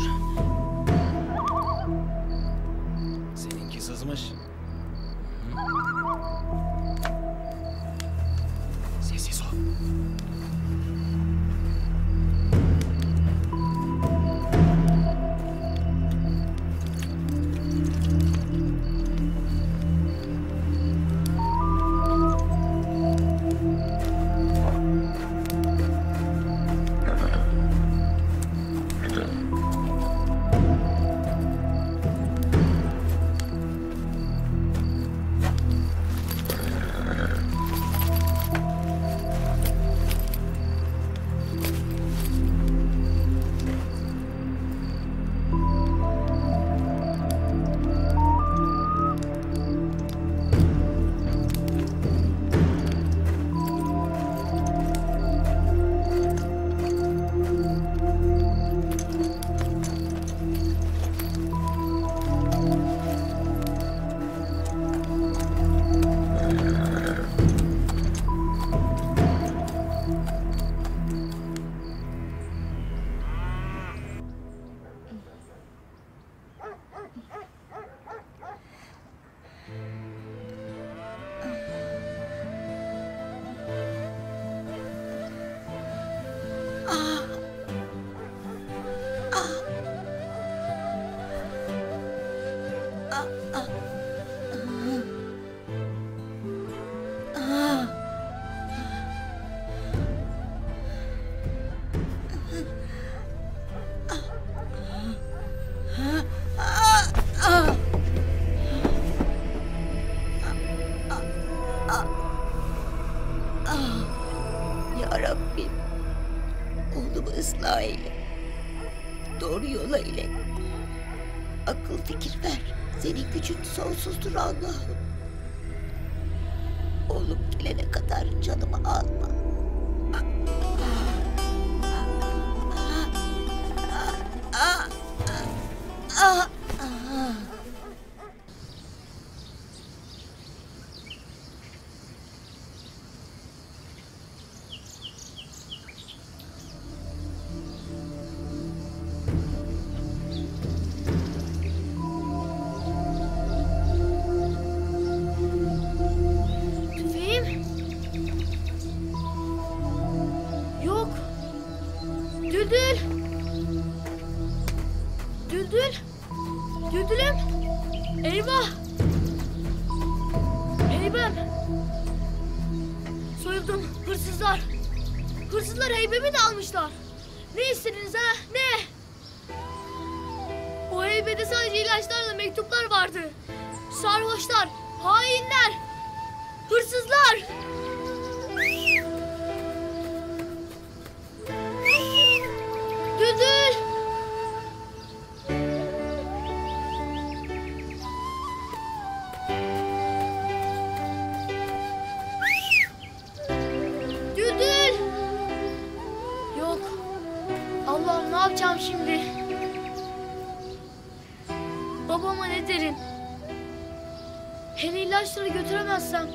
İlaçları götüremezsem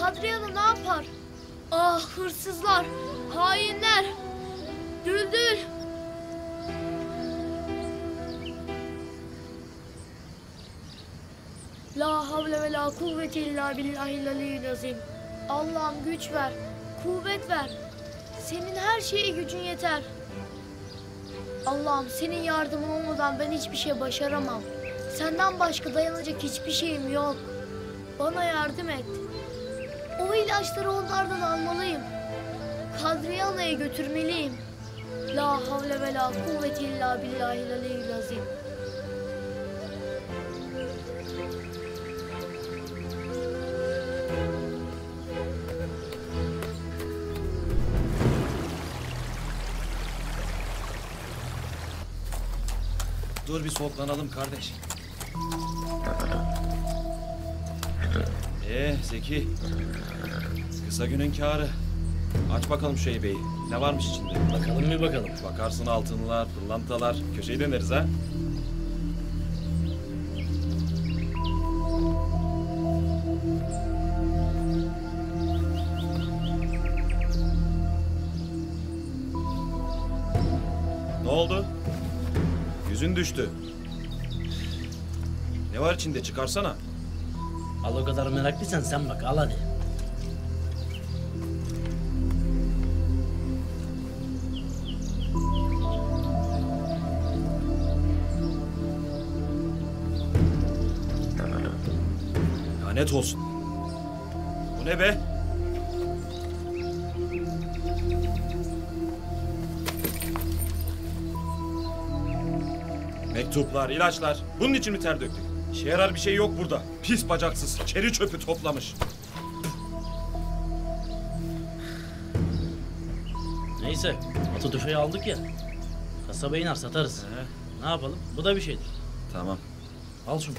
Kadriye Ana ne yapar? Ah hırsızlar, hainler. Düldül. La havle ve la kuvvete illa billahi aliyyil azim. Allah'ım güç ver, kuvvet ver. Senin her şeye gücün yeter. Allah'ım senin yardımın olmadan ben hiçbir şey başaramam. Senden başka dayanacak hiçbir şeyim yok. Bana yardım et. O ilaçları onlardan almalıyım. Kadriye Ana'ya götürmeliyim. La havle ve la kuvvete illa billahil aliyyil azim. Dur bir soluklanalım kardeş. Zeki. Kısa günün kârı. Aç bakalım şu heybeyi. Ne varmış içinde? Bakalım bir bakalım. Bakarsın altınlar, pırlantalar. Köşeyi döneriz ha. Ne oldu? Yüzün düştü. Ne var içinde çıkarsana. Kadar meraklıysan sen bak al hadi. Lanet olsun. Bu ne be? Mektuplar, ilaçlar. Bunun için mi ter döktük? İşe yarar bir şey yok burada. Pis bacaksız, çeri çöpü toplamış. Neyse atı tüfeği aldık ya. Kasaba iner satarız. Ne yapalım? Bu da bir şeydir. Tamam. Al şunu.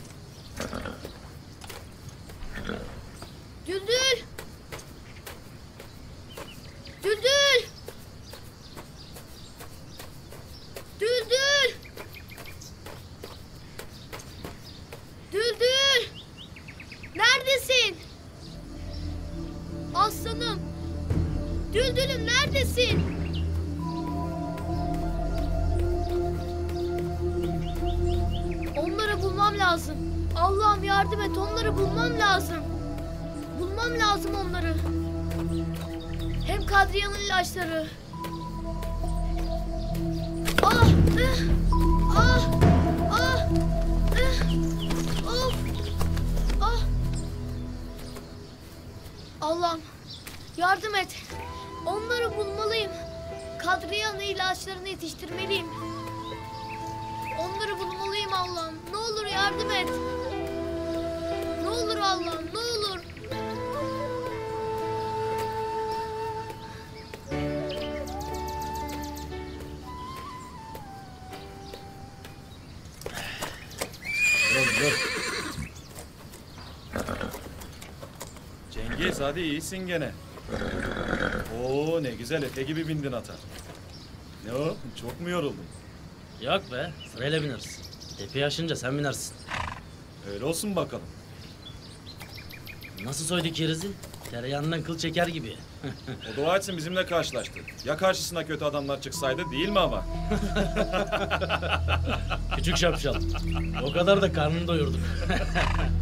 Kadriye'nin hadi iyisin gene. Oo ne güzel ete gibi bindin ata. Ne o? Çok mu yoruldun? Yok be sırayla bineriz. Epey aşınca sen binersin. Öyle olsun bakalım. Nasıl soyduk kerizi? Tereyağından kıl çeker gibi. O dua etsin bizimle karşılaştı. Ya karşısına kötü adamlar çıksaydı değil mi ama? Küçük şapşal. O kadar da karnını doyurduk.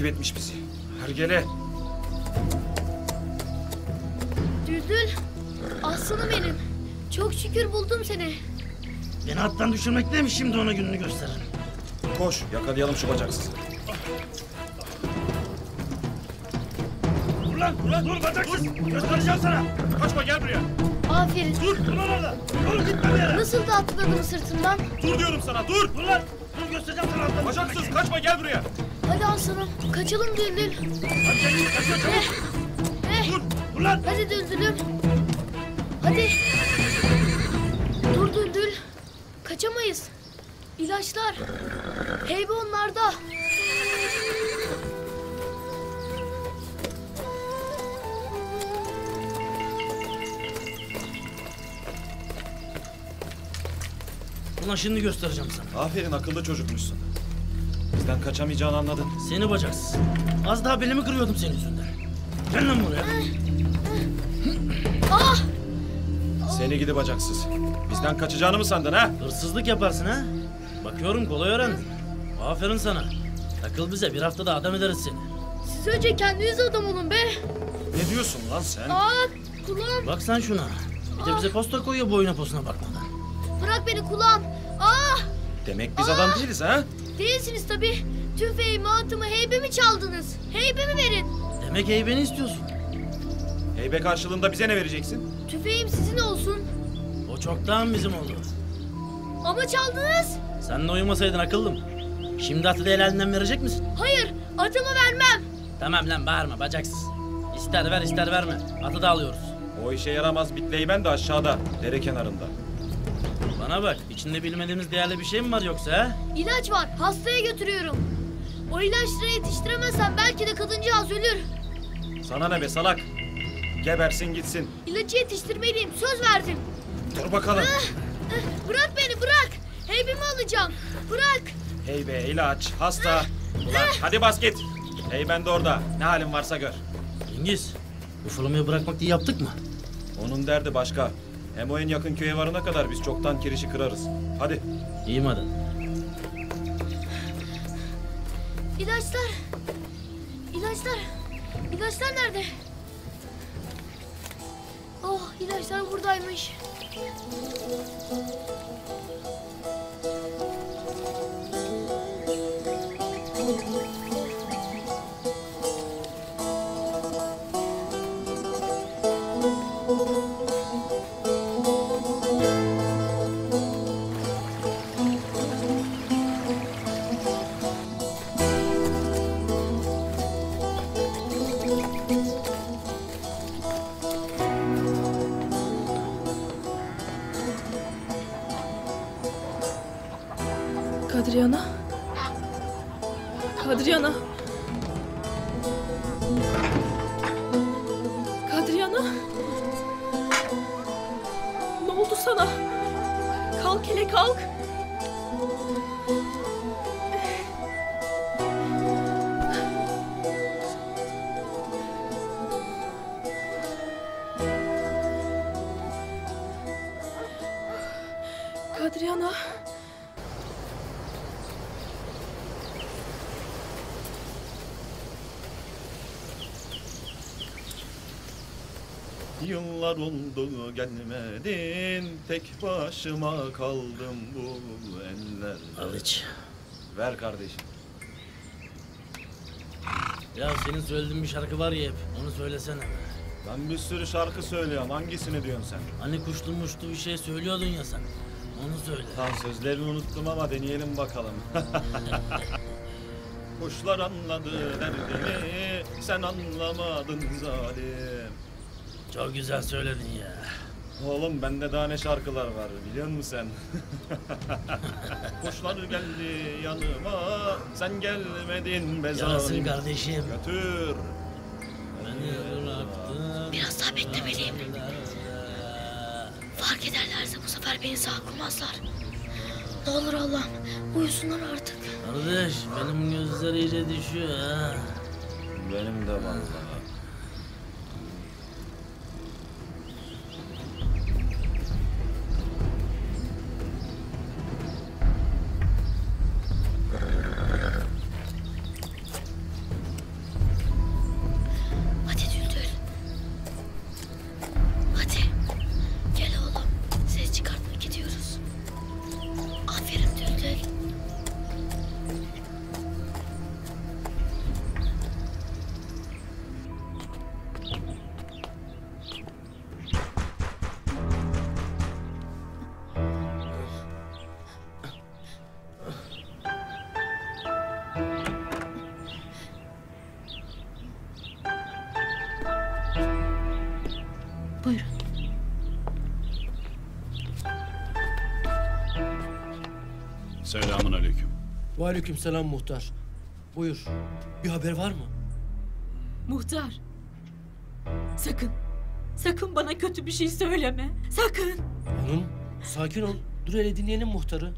takip etmiş bizi. Hergele. Düldül. Aslanım benim. Çok şükür buldum seni. Beni attan düşürmek neymiş şimdi ona gününü gösteririm. Koş yakalayalım şu bacaksızı. Dur lan, dur lan, dur bacaksız. Göstereceğim sana. Kaçma gel buraya. Aferin. Dur, dur lan orada. Dur, gitme bir yere. Nasıl da atladım sırtımdan. Dur diyorum sana dur. Dur lan. Dur göstereceğim sana attan. Bacaksız kaçma gel buraya. Hadi aslanım. Kaçalım Düldül. Hadi Cengiz, kaçıyor çabuk. Eh, Dur, dur lan. hadi Düldül'üm. Hadi. Dur Düldül. Kaçamayız. İlaçlar. Heybe onlarda. Ulan şimdi göstereceğim sana. Aferin akıllı çocukmuşsun. Bizden kaçamayacağını anladın. Seni bacaksız. Az daha belimi kırıyordum senin yüzünden. Gel lan buraya. Ah! Seni gidi bacaksız. Bizden kaçacağını mı sandın ha? Hırsızlık yaparsın ha? Bakıyorum kolay öğrendin. Aferin sana. Takıl bize bir haftada adam ederiz seni. Siz önce kendiniz adam olun be. Ne diyorsun lan sen? Aa, kulağım. Bak sen şuna. Bir de bize posta koyuyor boyuna posuna bakmadan. Bırak beni kulağım. Ah! Demek biz adam değiliz ha? Değilsiniz tabii. Tüfeğimi, atımı, heybemi çaldınız. Heybemi verin. Demek heybeni istiyorsun. Heybe karşılığında bize ne vereceksin? Tüfeğim sizin olsun. O çoktan bizim oldu. Ama çaldınız. Sen de uyumasaydın akıllım. Şimdi atı da el elinden verecek misin? Hayır atımı vermem. Tamam lan bağırma bacaksız. İster ver ister verme. Atı da alıyoruz. O işe yaramaz bitleymen de aşağıda, dere kenarında. Bana bak içinde bilmediğimiz değerli bir şey mi var yoksa ha? İlaç var hastaya götürüyorum. O ilaçları yetiştiremezsem belki de kadıncağız ölür. Sana ne be salak? Gebersin gitsin. İlacı yetiştirmeliyim söz verdim. Dur bakalım. Bırak beni bırak. Heybimi alacağım. Bırak. Heybe, ilaç, hasta. Ulan hadi bas git. Heyben de orada. Ne halin varsa gör. Cengiz bu fırlamayı bırakmak diye yaptık mı? Onun derdi başka. Hem o en yakın köye varana kadar biz çoktan kirişi kırarız. Hadi. İyi madem. İlaçlar. İlaçlar. İlaçlar nerede? Oh ilaçlar buradaymış. Yıllar oldu gelmedin. Tek başıma kaldım bu ellerde. Al iç. Ver kardeşim. Ya senin söylediğin bir şarkı var ya hep. Onu söylesene. be. Ben bir sürü şarkı söylüyorum. Hangisini diyorsun sen? Hani kuşlu muşlu bir şey söylüyordun ya sen. Onu söyle. Tam sözlerini unuttum ama deneyelim bakalım. Kuşlar anladı derdini, sen anlamadın zalim. Çok güzel söyledin ya. Oğlum bende daha ne şarkılar var biliyor musun sen? Kuşlar geldi yanıma, sen gelmedin be zalim. kardeşim. Götür. Beni bıraktın. Biraz daha beklemeliyim. Fark ederlerse bu sefer beni sağ kılmazlar. Ne olur Allah'ım uyusunlar artık. Kardeş benim gözler iyice düşüyor ha. Benim de vallahi. Aleyküm selam muhtar. Buyur. Bir haber var mı? Muhtar. Sakın. Sakın bana kötü bir şey söyleme. Sakın. Hanım sakin ol. Dur hele dinleyelim muhtarı.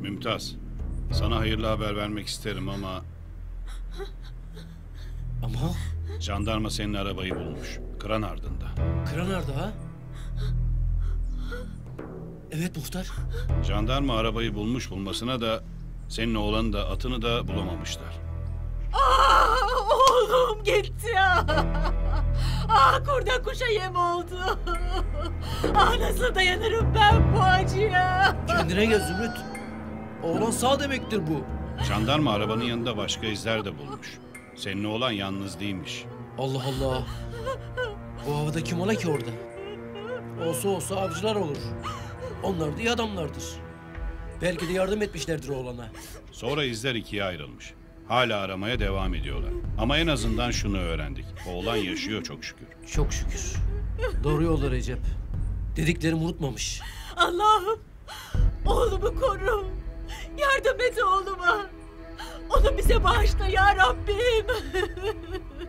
Mümtaz. Sana hayırlı haber vermek isterim ama Ama jandarma senin arabayı bulmuş. Kıran ardında. kıra nerede ha? Evet muhtar. Jandarma arabayı bulmuş bulmasına da senin oğlanı da atını da bulamamışlar. Aa, oğlum gitti. Ah kurda kuşa yem oldu. Ah nasıl dayanırım ben bu acıya. Kendine gel Zümrüt. Oğlan sağ demektir bu. Jandarma arabanın yanında başka izler de bulmuş. Senin oğlan yalnız değilmiş. Allah Allah. O havada kim ola ki orada? Olsa olsa avcılar olur. Onlar da iyi adamlardır. Belki de yardım etmişlerdir oğlana. Sonra izler ikiye ayrılmış. Hala aramaya devam ediyorlar. Ama en azından şunu öğrendik. Oğlan yaşıyor çok şükür. Çok şükür. Doğru yolda Recep. Dediklerimi unutmamış. Allah'ım oğlumu koru. Yardım et oğluma. Onu bize bağışla ya Rabbim.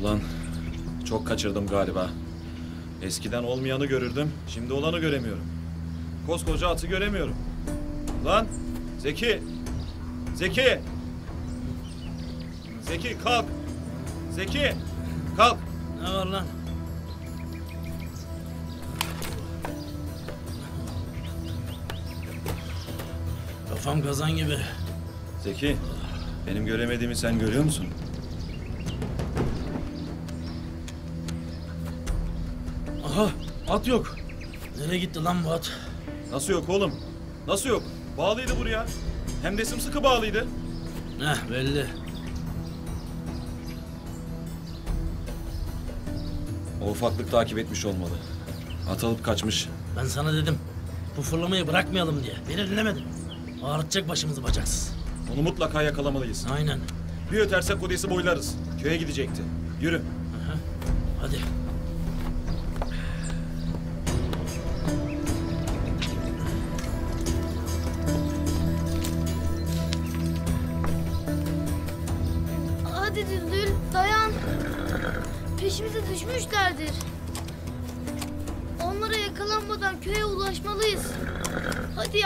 Ulan çok kaçırdım galiba. Eskiden olmayanı görürdüm, şimdi olanı göremiyorum. Koskoca atı göremiyorum. Lan Zeki! Zeki! Zeki kalk! Zeki! Kalk! Ne var lan? Kafam kazan gibi. Zeki, benim göremediğimi sen görüyor musun? At yok. Nereye gitti lan bu at? Nasıl yok oğlum? Nasıl yok? Bağlıydı buraya. Hem de sımsıkı bağlıydı. Heh belli. O ufaklık takip etmiş olmalı. At alıp kaçmış. Ben sana dedim. Bu fırlamayı bırakmayalım diye. Beni dinlemedin. Ağrıtacak başımızı bacaksız. Onu mutlaka yakalamalıyız. Aynen. Bir ötersek Kodes'i boylarız. Köye gidecekti. Yürü.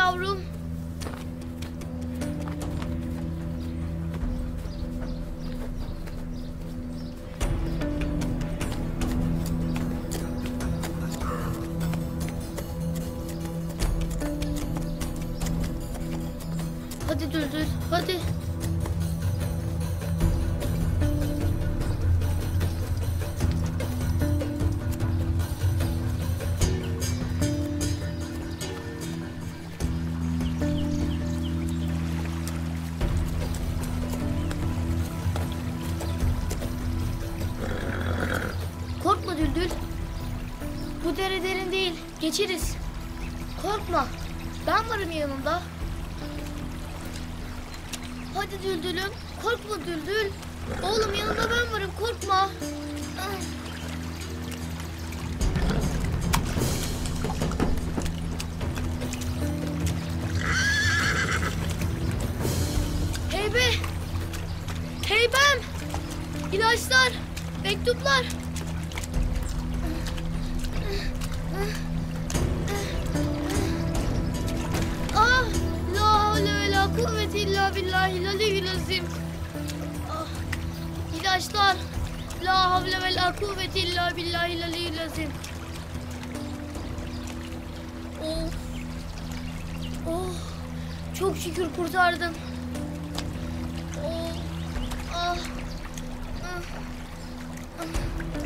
Yavrum. Geçeriz. Korkma. Ben varım yanında. Hadi Düldül'üm. Korkma Düldül. Oğlum yanında ben varım. Korkma. Azim. Oh. Oh. Çok şükür kurtardın. Oh. Ah. Ah. Hadi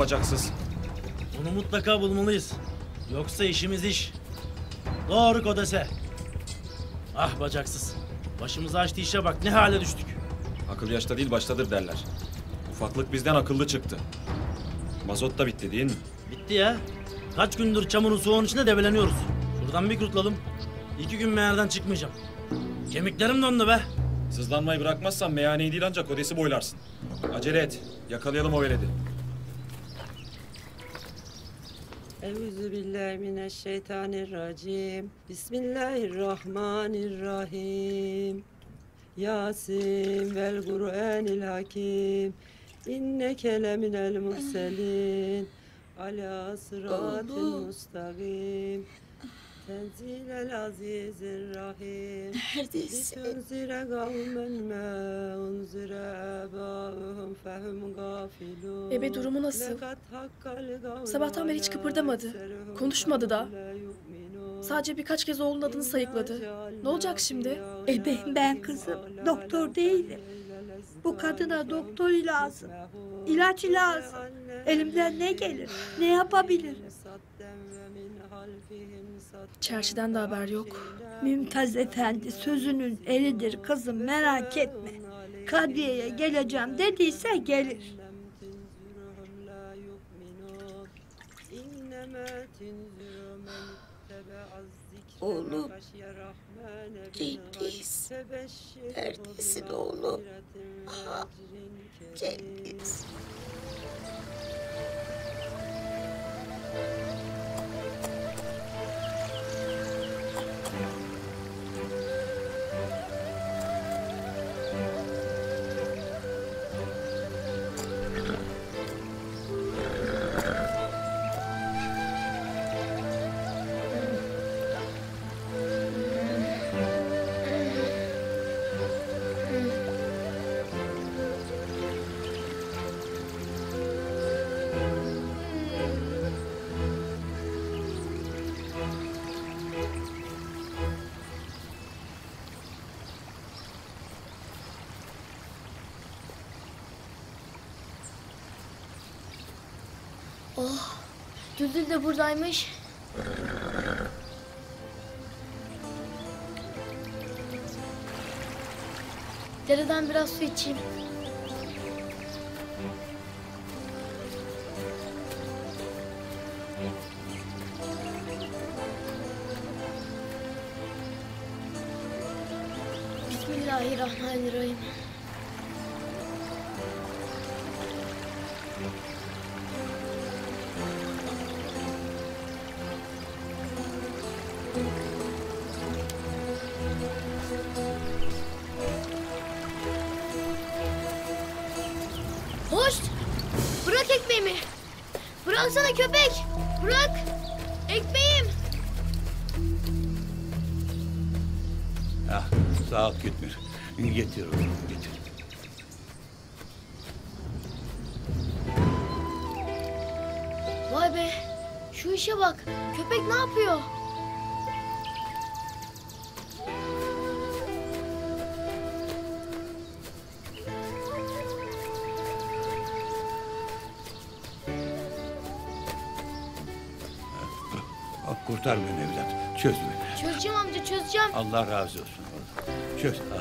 bacaksız? Onu mutlaka bulmalıyız. Yoksa işimiz iş. Doğru Kodese. Ah bacaksız. Başımızı açtı işe bak ne hale düştük. Akıl yaşta değil baştadır derler. Ufaklık bizden akıllı çıktı. Mazot da bitti değil mi? Bitti ya. Kaç gündür çamurun soğuğun içinde debeleniyoruz. Şuradan bir kurtulalım. İki gün meğerden çıkmayacağım. Kemiklerim dondu be. Sızlanmayı bırakmazsan meyhaneyi değil ancak odesi boylarsın. Acele et. Yakalayalım o veledi. Euzu billahi mineşşeytanirracim. Bismillahirrahmanirrahim. Yasin vel Kur'anil hakim. İnneke leminel murselin. Ala sıratin mustakim. Azizir rahim. Neredesin? Litunzire kavmen ma unzire ebâuhum fehum gafilun. Bebe durumu nasıl? Hakkal kavlu Sabahtan beri hiç kıpırdamadı. Konuşmadı da. Sadece birkaç kez oğlunun adını sayıkladı. Ne olacak şimdi? E ben, ben kızım doktor değilim. Bu kadına doktor lazım. İlaç lazım. Elimden ne gelir? Ne yapabilirim? Çarşıdan da haber yok. Mümtaz Efendi sözünün elidir kızım merak etme. Kadriye'ye geleceğim dediyse gelir. Oğlum, Cengiz, neredesin oğlum? Aha, Cengiz. De buradaymış. Dereden biraz su içeyim. Hoş! Bırak ekmeğimi. Bıraksana köpek. Bırak. Ekmeğim. Ah, sağ ol Gitmir. Getir oğlum, getir. Vay be. Şu işe bak. Köpek ne yapıyor? Kurtar beni evlat. Çöz beni. Çözeceğim amca çözeceğim. Allah razı olsun. Çöz. Ah.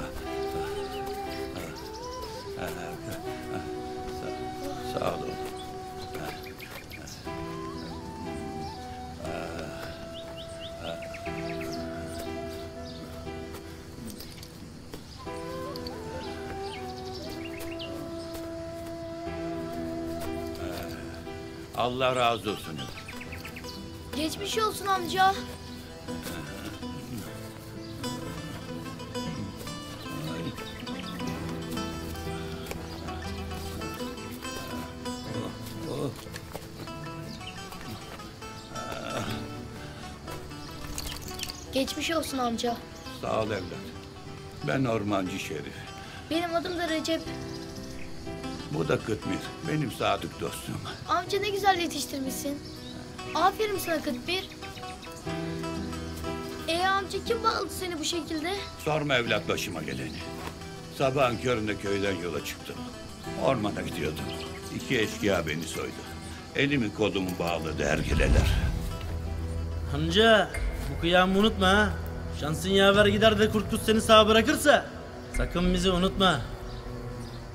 Sağ, ol oğlum. Allah razı olsun. Geçmiş olsun amca. Geçmiş olsun amca. Sağ ol evlat. Ben ormancı Şerif. Benim adım da Recep. Bu da Kıtmir. Benim sadık dostum. Amca ne güzel yetiştirmişsin. Aferin sana Kıtbir. E amca kim bağladı seni bu şekilde? Sorma evlat başıma geleni. Sabahın köründe köyden yola çıktım. Ormana gidiyordum. İki eşkıya beni soydu. Elimi kolumu bağladı ergeleler. Amca bu kıyamı unutma ha. Şansın yaver gider de kurt kuz seni sağ bırakırsa sakın bizi unutma.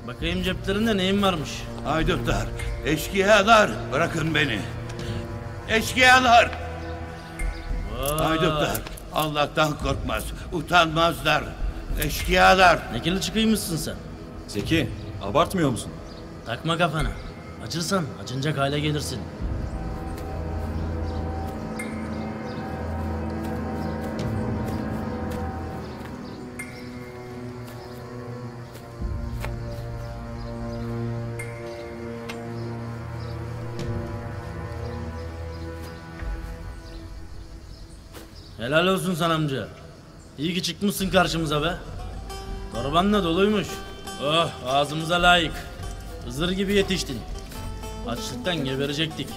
Bakayım ceplerinde neyin varmış? Haydutlar, eşkıyalar bırakın beni. Eşkıyalar. Haydutlar Allah'tan korkmaz, utanmazlar. Eşkıyalar. Ne kirli çıkıymışsın sen? Zeki, abartmıyor musun? Takma kafana. Acırsan acınacak hale gelirsin. Helal olsun sana amca. İyi ki çıkmışsın karşımıza be. Torban da doluymuş. Oh ağzımıza layık. Hızır gibi yetiştin. Açlıktan geberecektik.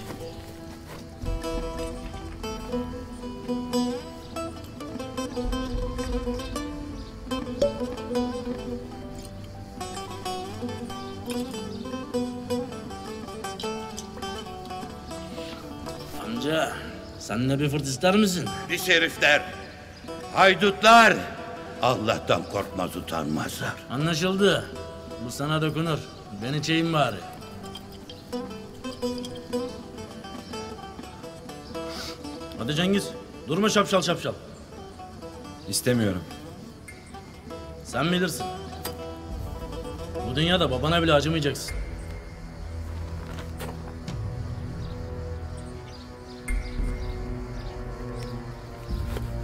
De bir fırt ister misin? Pis herifler. Haydutlar. Allah'tan korkmaz utanmazlar. Anlaşıldı. Bu sana dokunur. Ben içeyim bari. Hadi Cengiz. Durma şapşal şapşal. İstemiyorum. Sen bilirsin. Bu dünyada babana bile acımayacaksın.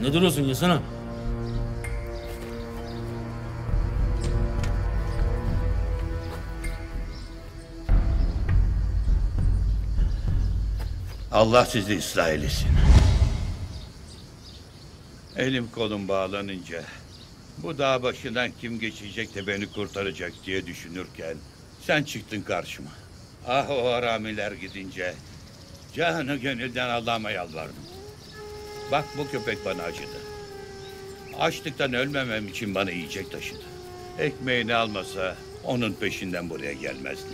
Ne duruyorsun yesene. Allah sizi ıslah eylesin. Elim kolum bağlanınca bu dağ başından kim geçecek de beni kurtaracak diye düşünürken sen çıktın karşıma. Ah o haramiler gidince canı gönülden Allah'ıma yalvardım. Bak bu köpek bana acıdı. Açlıktan ölmemem için bana yiyecek taşıdı. Ekmeğini almasa onun peşinden buraya gelmezdi.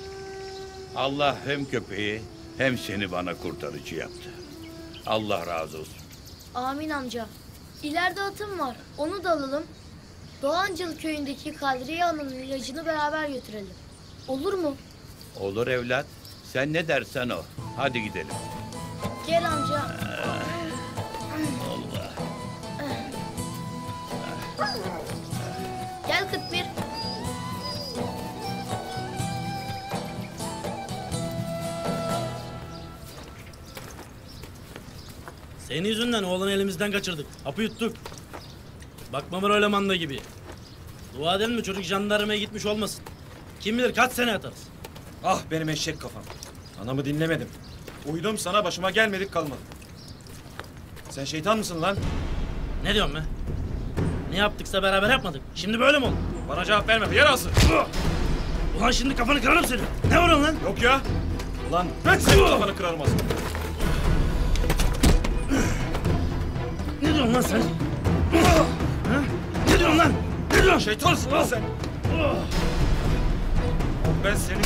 Allah hem köpeği hem seni bana kurtarıcı yaptı. Allah razı olsun. Amin amca. İleride atım var. Onu da alalım. Doğancıl köyündeki Kadriye Hanım'ın ilacını beraber götürelim. Olur mu? Olur evlat. Sen ne dersen o. Hadi gidelim. Gel amca. Gel Kıtmir. Senin yüzünden oğlanı elimizden kaçırdık. Hapı yuttuk. Bakma öyle manda gibi. Dua edelim mi çocuk jandarmaya gitmiş olmasın. Kim bilir kaç sene yatarız. Ah benim eşek kafam. Anamı dinlemedim. Uydum sana başıma gelmedik kalmadı. Sen şeytan mısın lan? Ne diyorsun be? Ne yaptıksa beraber yapmadık. Şimdi böyle mi oldu? Bana cevap verme. Yer alsın. Ulan şimdi kafanı kırarım seni. Ne vuruyorsun lan? Yok ya. Ulan ben senin kafanı kırarım aslında. Ne diyorsun lan sen? Ha? Ne diyorsun lan? Ne diyorsun? Şeytansın lan sen. Ben senin...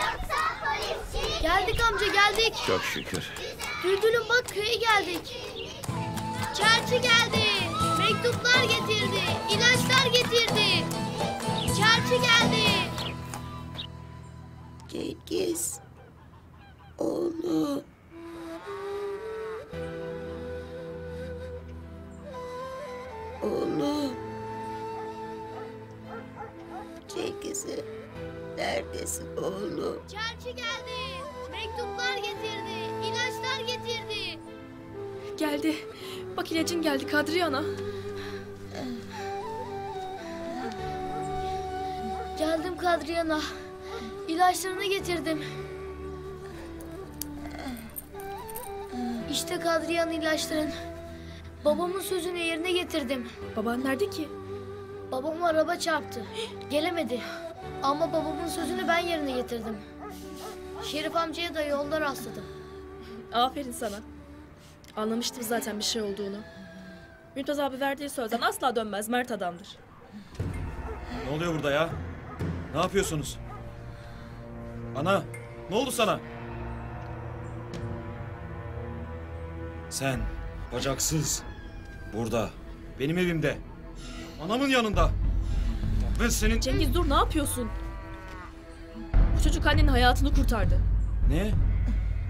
yoksa polisçilik mi? Geldik amca geldik. Çok şükür. Düldül'üm bak köye geldik. Çerçi geldi. Mektup Mektuplar getirdi. ilaçlar getirdi. Çerçi geldi. Cengiz. Oğlum. Oğlum. Cengiz'im. Neredesin oğlum? Çerçi geldi. Mektuplar getirdi. ilaçlar getirdi. Geldi. Bak ilacın geldi Kadriye ana. Geldim Kadriyana. İlaçlarını getirdim. İşte Kadriyan ilaçların. Babamın sözünü yerine getirdim. Baban nerede ki? Babam araba çarptı. Gelemedi. Ama babamın sözünü ben yerine getirdim. Şerif amcaya da yolda rastladım. Aferin sana. Anlamıştım zaten bir şey olduğunu. Mümtaz abi verdiği sözden asla dönmez mert adamdır. Ne oluyor burada ya? Ne yapıyorsunuz? Ana, ne oldu sana? Sen, bacaksız, burada, benim evimde, anamın yanında. Ben senin... Cengiz dur ne yapıyorsun? Bu çocuk annenin hayatını kurtardı. Ne?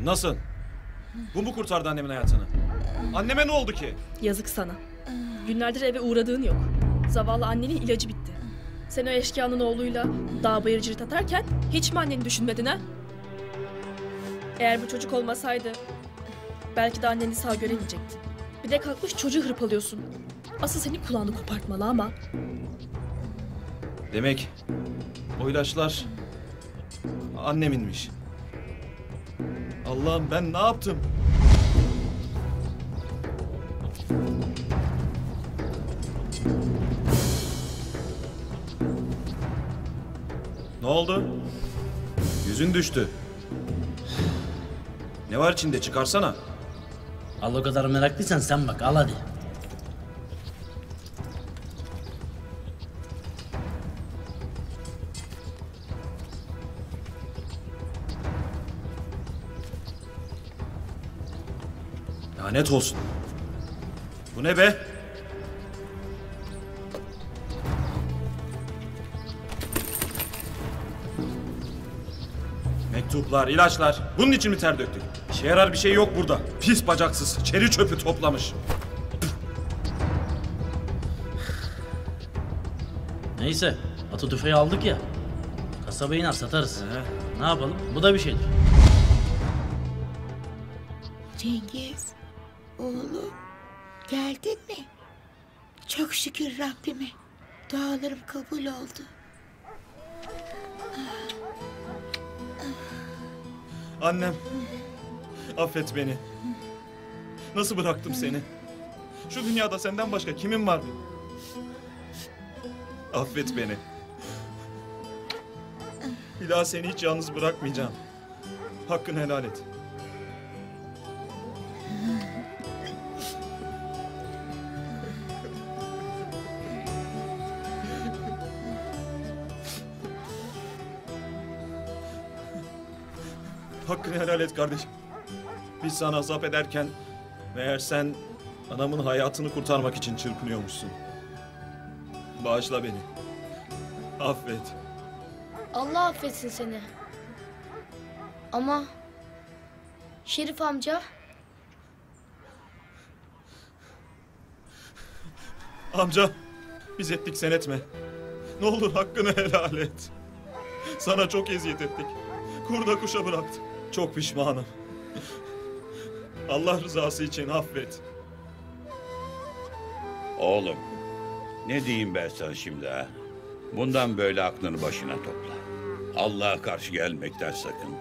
Nasıl? Bu mu kurtardı annemin hayatını? Anneme ne oldu ki? Yazık sana. Günlerdir eve uğradığın yok. Zavallı annenin ilacı bitti. Sen o eşkıyanın oğluyla dağ bayır cirit atarken hiç mi anneni düşünmedin ha? Eğer bu çocuk olmasaydı belki de anneni sağ göremeyecektin. Bir de kalkmış çocuğu hırpalıyorsun. Asıl senin kulağını kopartmalı ama. Demek o ilaçlar anneminmiş. Allah'ım ben ne yaptım? Oldu? Yüzün düştü. Ne var içinde çıkarsana. Al o kadar meraklıysan sen bak al hadi. Lanet olsun. Bu ne be? Mektuplar, ilaçlar. Bunun için mi ter döktük? İşe yarar bir şey yok burada. Pis bacaksız, çeri çöpü toplamış. Neyse atı tüfeği aldık ya. Kasaba iner satarız. Ne yapalım? Bu da bir şeydir. Cengiz. Oğlum. Geldin mi? Çok şükür Rabbime. Dualarım kabul oldu. Annem, affet beni. Nasıl bıraktım seni? Şu dünyada senden başka kimin var benim? Affet beni. Bir daha seni hiç yalnız bırakmayacağım. Hakkını helal et. Hakkını helal et kardeşim. Biz sana azap ederken meğer sen anamın hayatını kurtarmak için çırpınıyormuşsun. Bağışla beni. Affet. Allah affetsin seni. Ama Şerif amca Amca biz ettik sen etme. Ne olur hakkını helal et. Sana çok eziyet ettik. Kurda kuşa bıraktık. Çok pişmanım. Allah rızası için affet. Oğlum, ne diyeyim ben sana şimdi ha? Bundan böyle aklını başına topla. Allah'a karşı gelmekten sakın.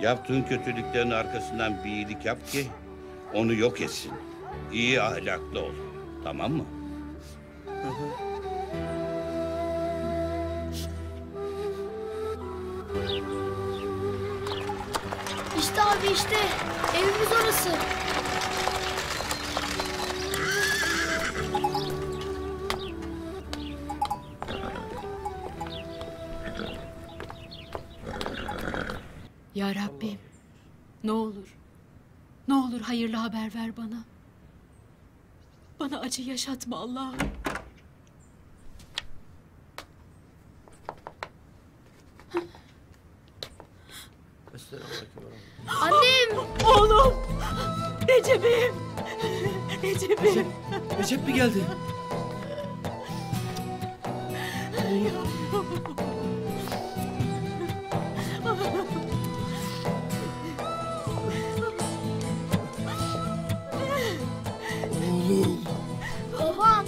Yaptığın kötülüklerin arkasından bir iyilik yap ki onu yok etsin. İyi ahlaklı ol. Tamam mı? İşte evimiz orası. Ya Rabbim. Ne olur. Ne olur hayırlı haber ver bana. Bana acı yaşatma Allah'ım. Mi geldi? Oğlum. Babam.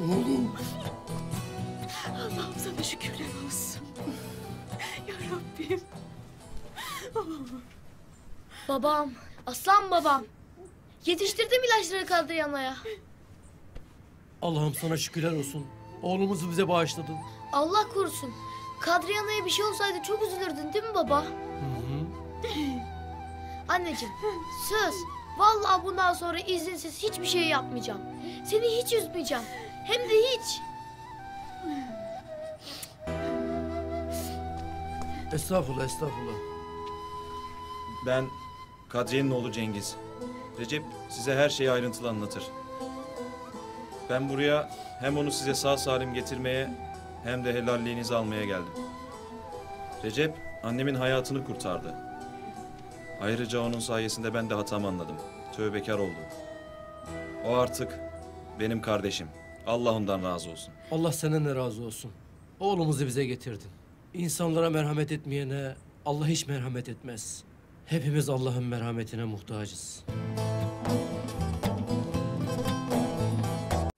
Oğlum. Allah'ım sana şükürler olsun. Ya Rabbim. Babam. Aslan babam. Yetiştirdim ilaçları Kadriyana'ya. Allah'ım sana şükürler olsun. Oğlumuzu bize bağışladın. Allah korusun. Kadriyana'ya bir şey olsaydı çok üzülürdün değil mi baba? Anneciğim söz. Vallahi bundan sonra izinsiz hiçbir şey yapmayacağım. Seni hiç üzmeyeceğim. Hem de hiç. Estağfurullah, estağfurullah. Ben Kadriye'nin oğlu Cengiz. Recep size her şeyi ayrıntılı anlatır. Ben buraya hem onu size sağ salim getirmeye hem de helalliğinizi almaya geldim. Recep annemin hayatını kurtardı. Ayrıca onun sayesinde ben de hatamı anladım. Tövbekar oldum. O artık benim kardeşim. Allah ondan razı olsun. Allah senden de razı olsun. Oğlumuzu bize getirdin. İnsanlara merhamet etmeyene Allah hiç merhamet etmez. Hepimiz Allah'ın merhametine muhtacız.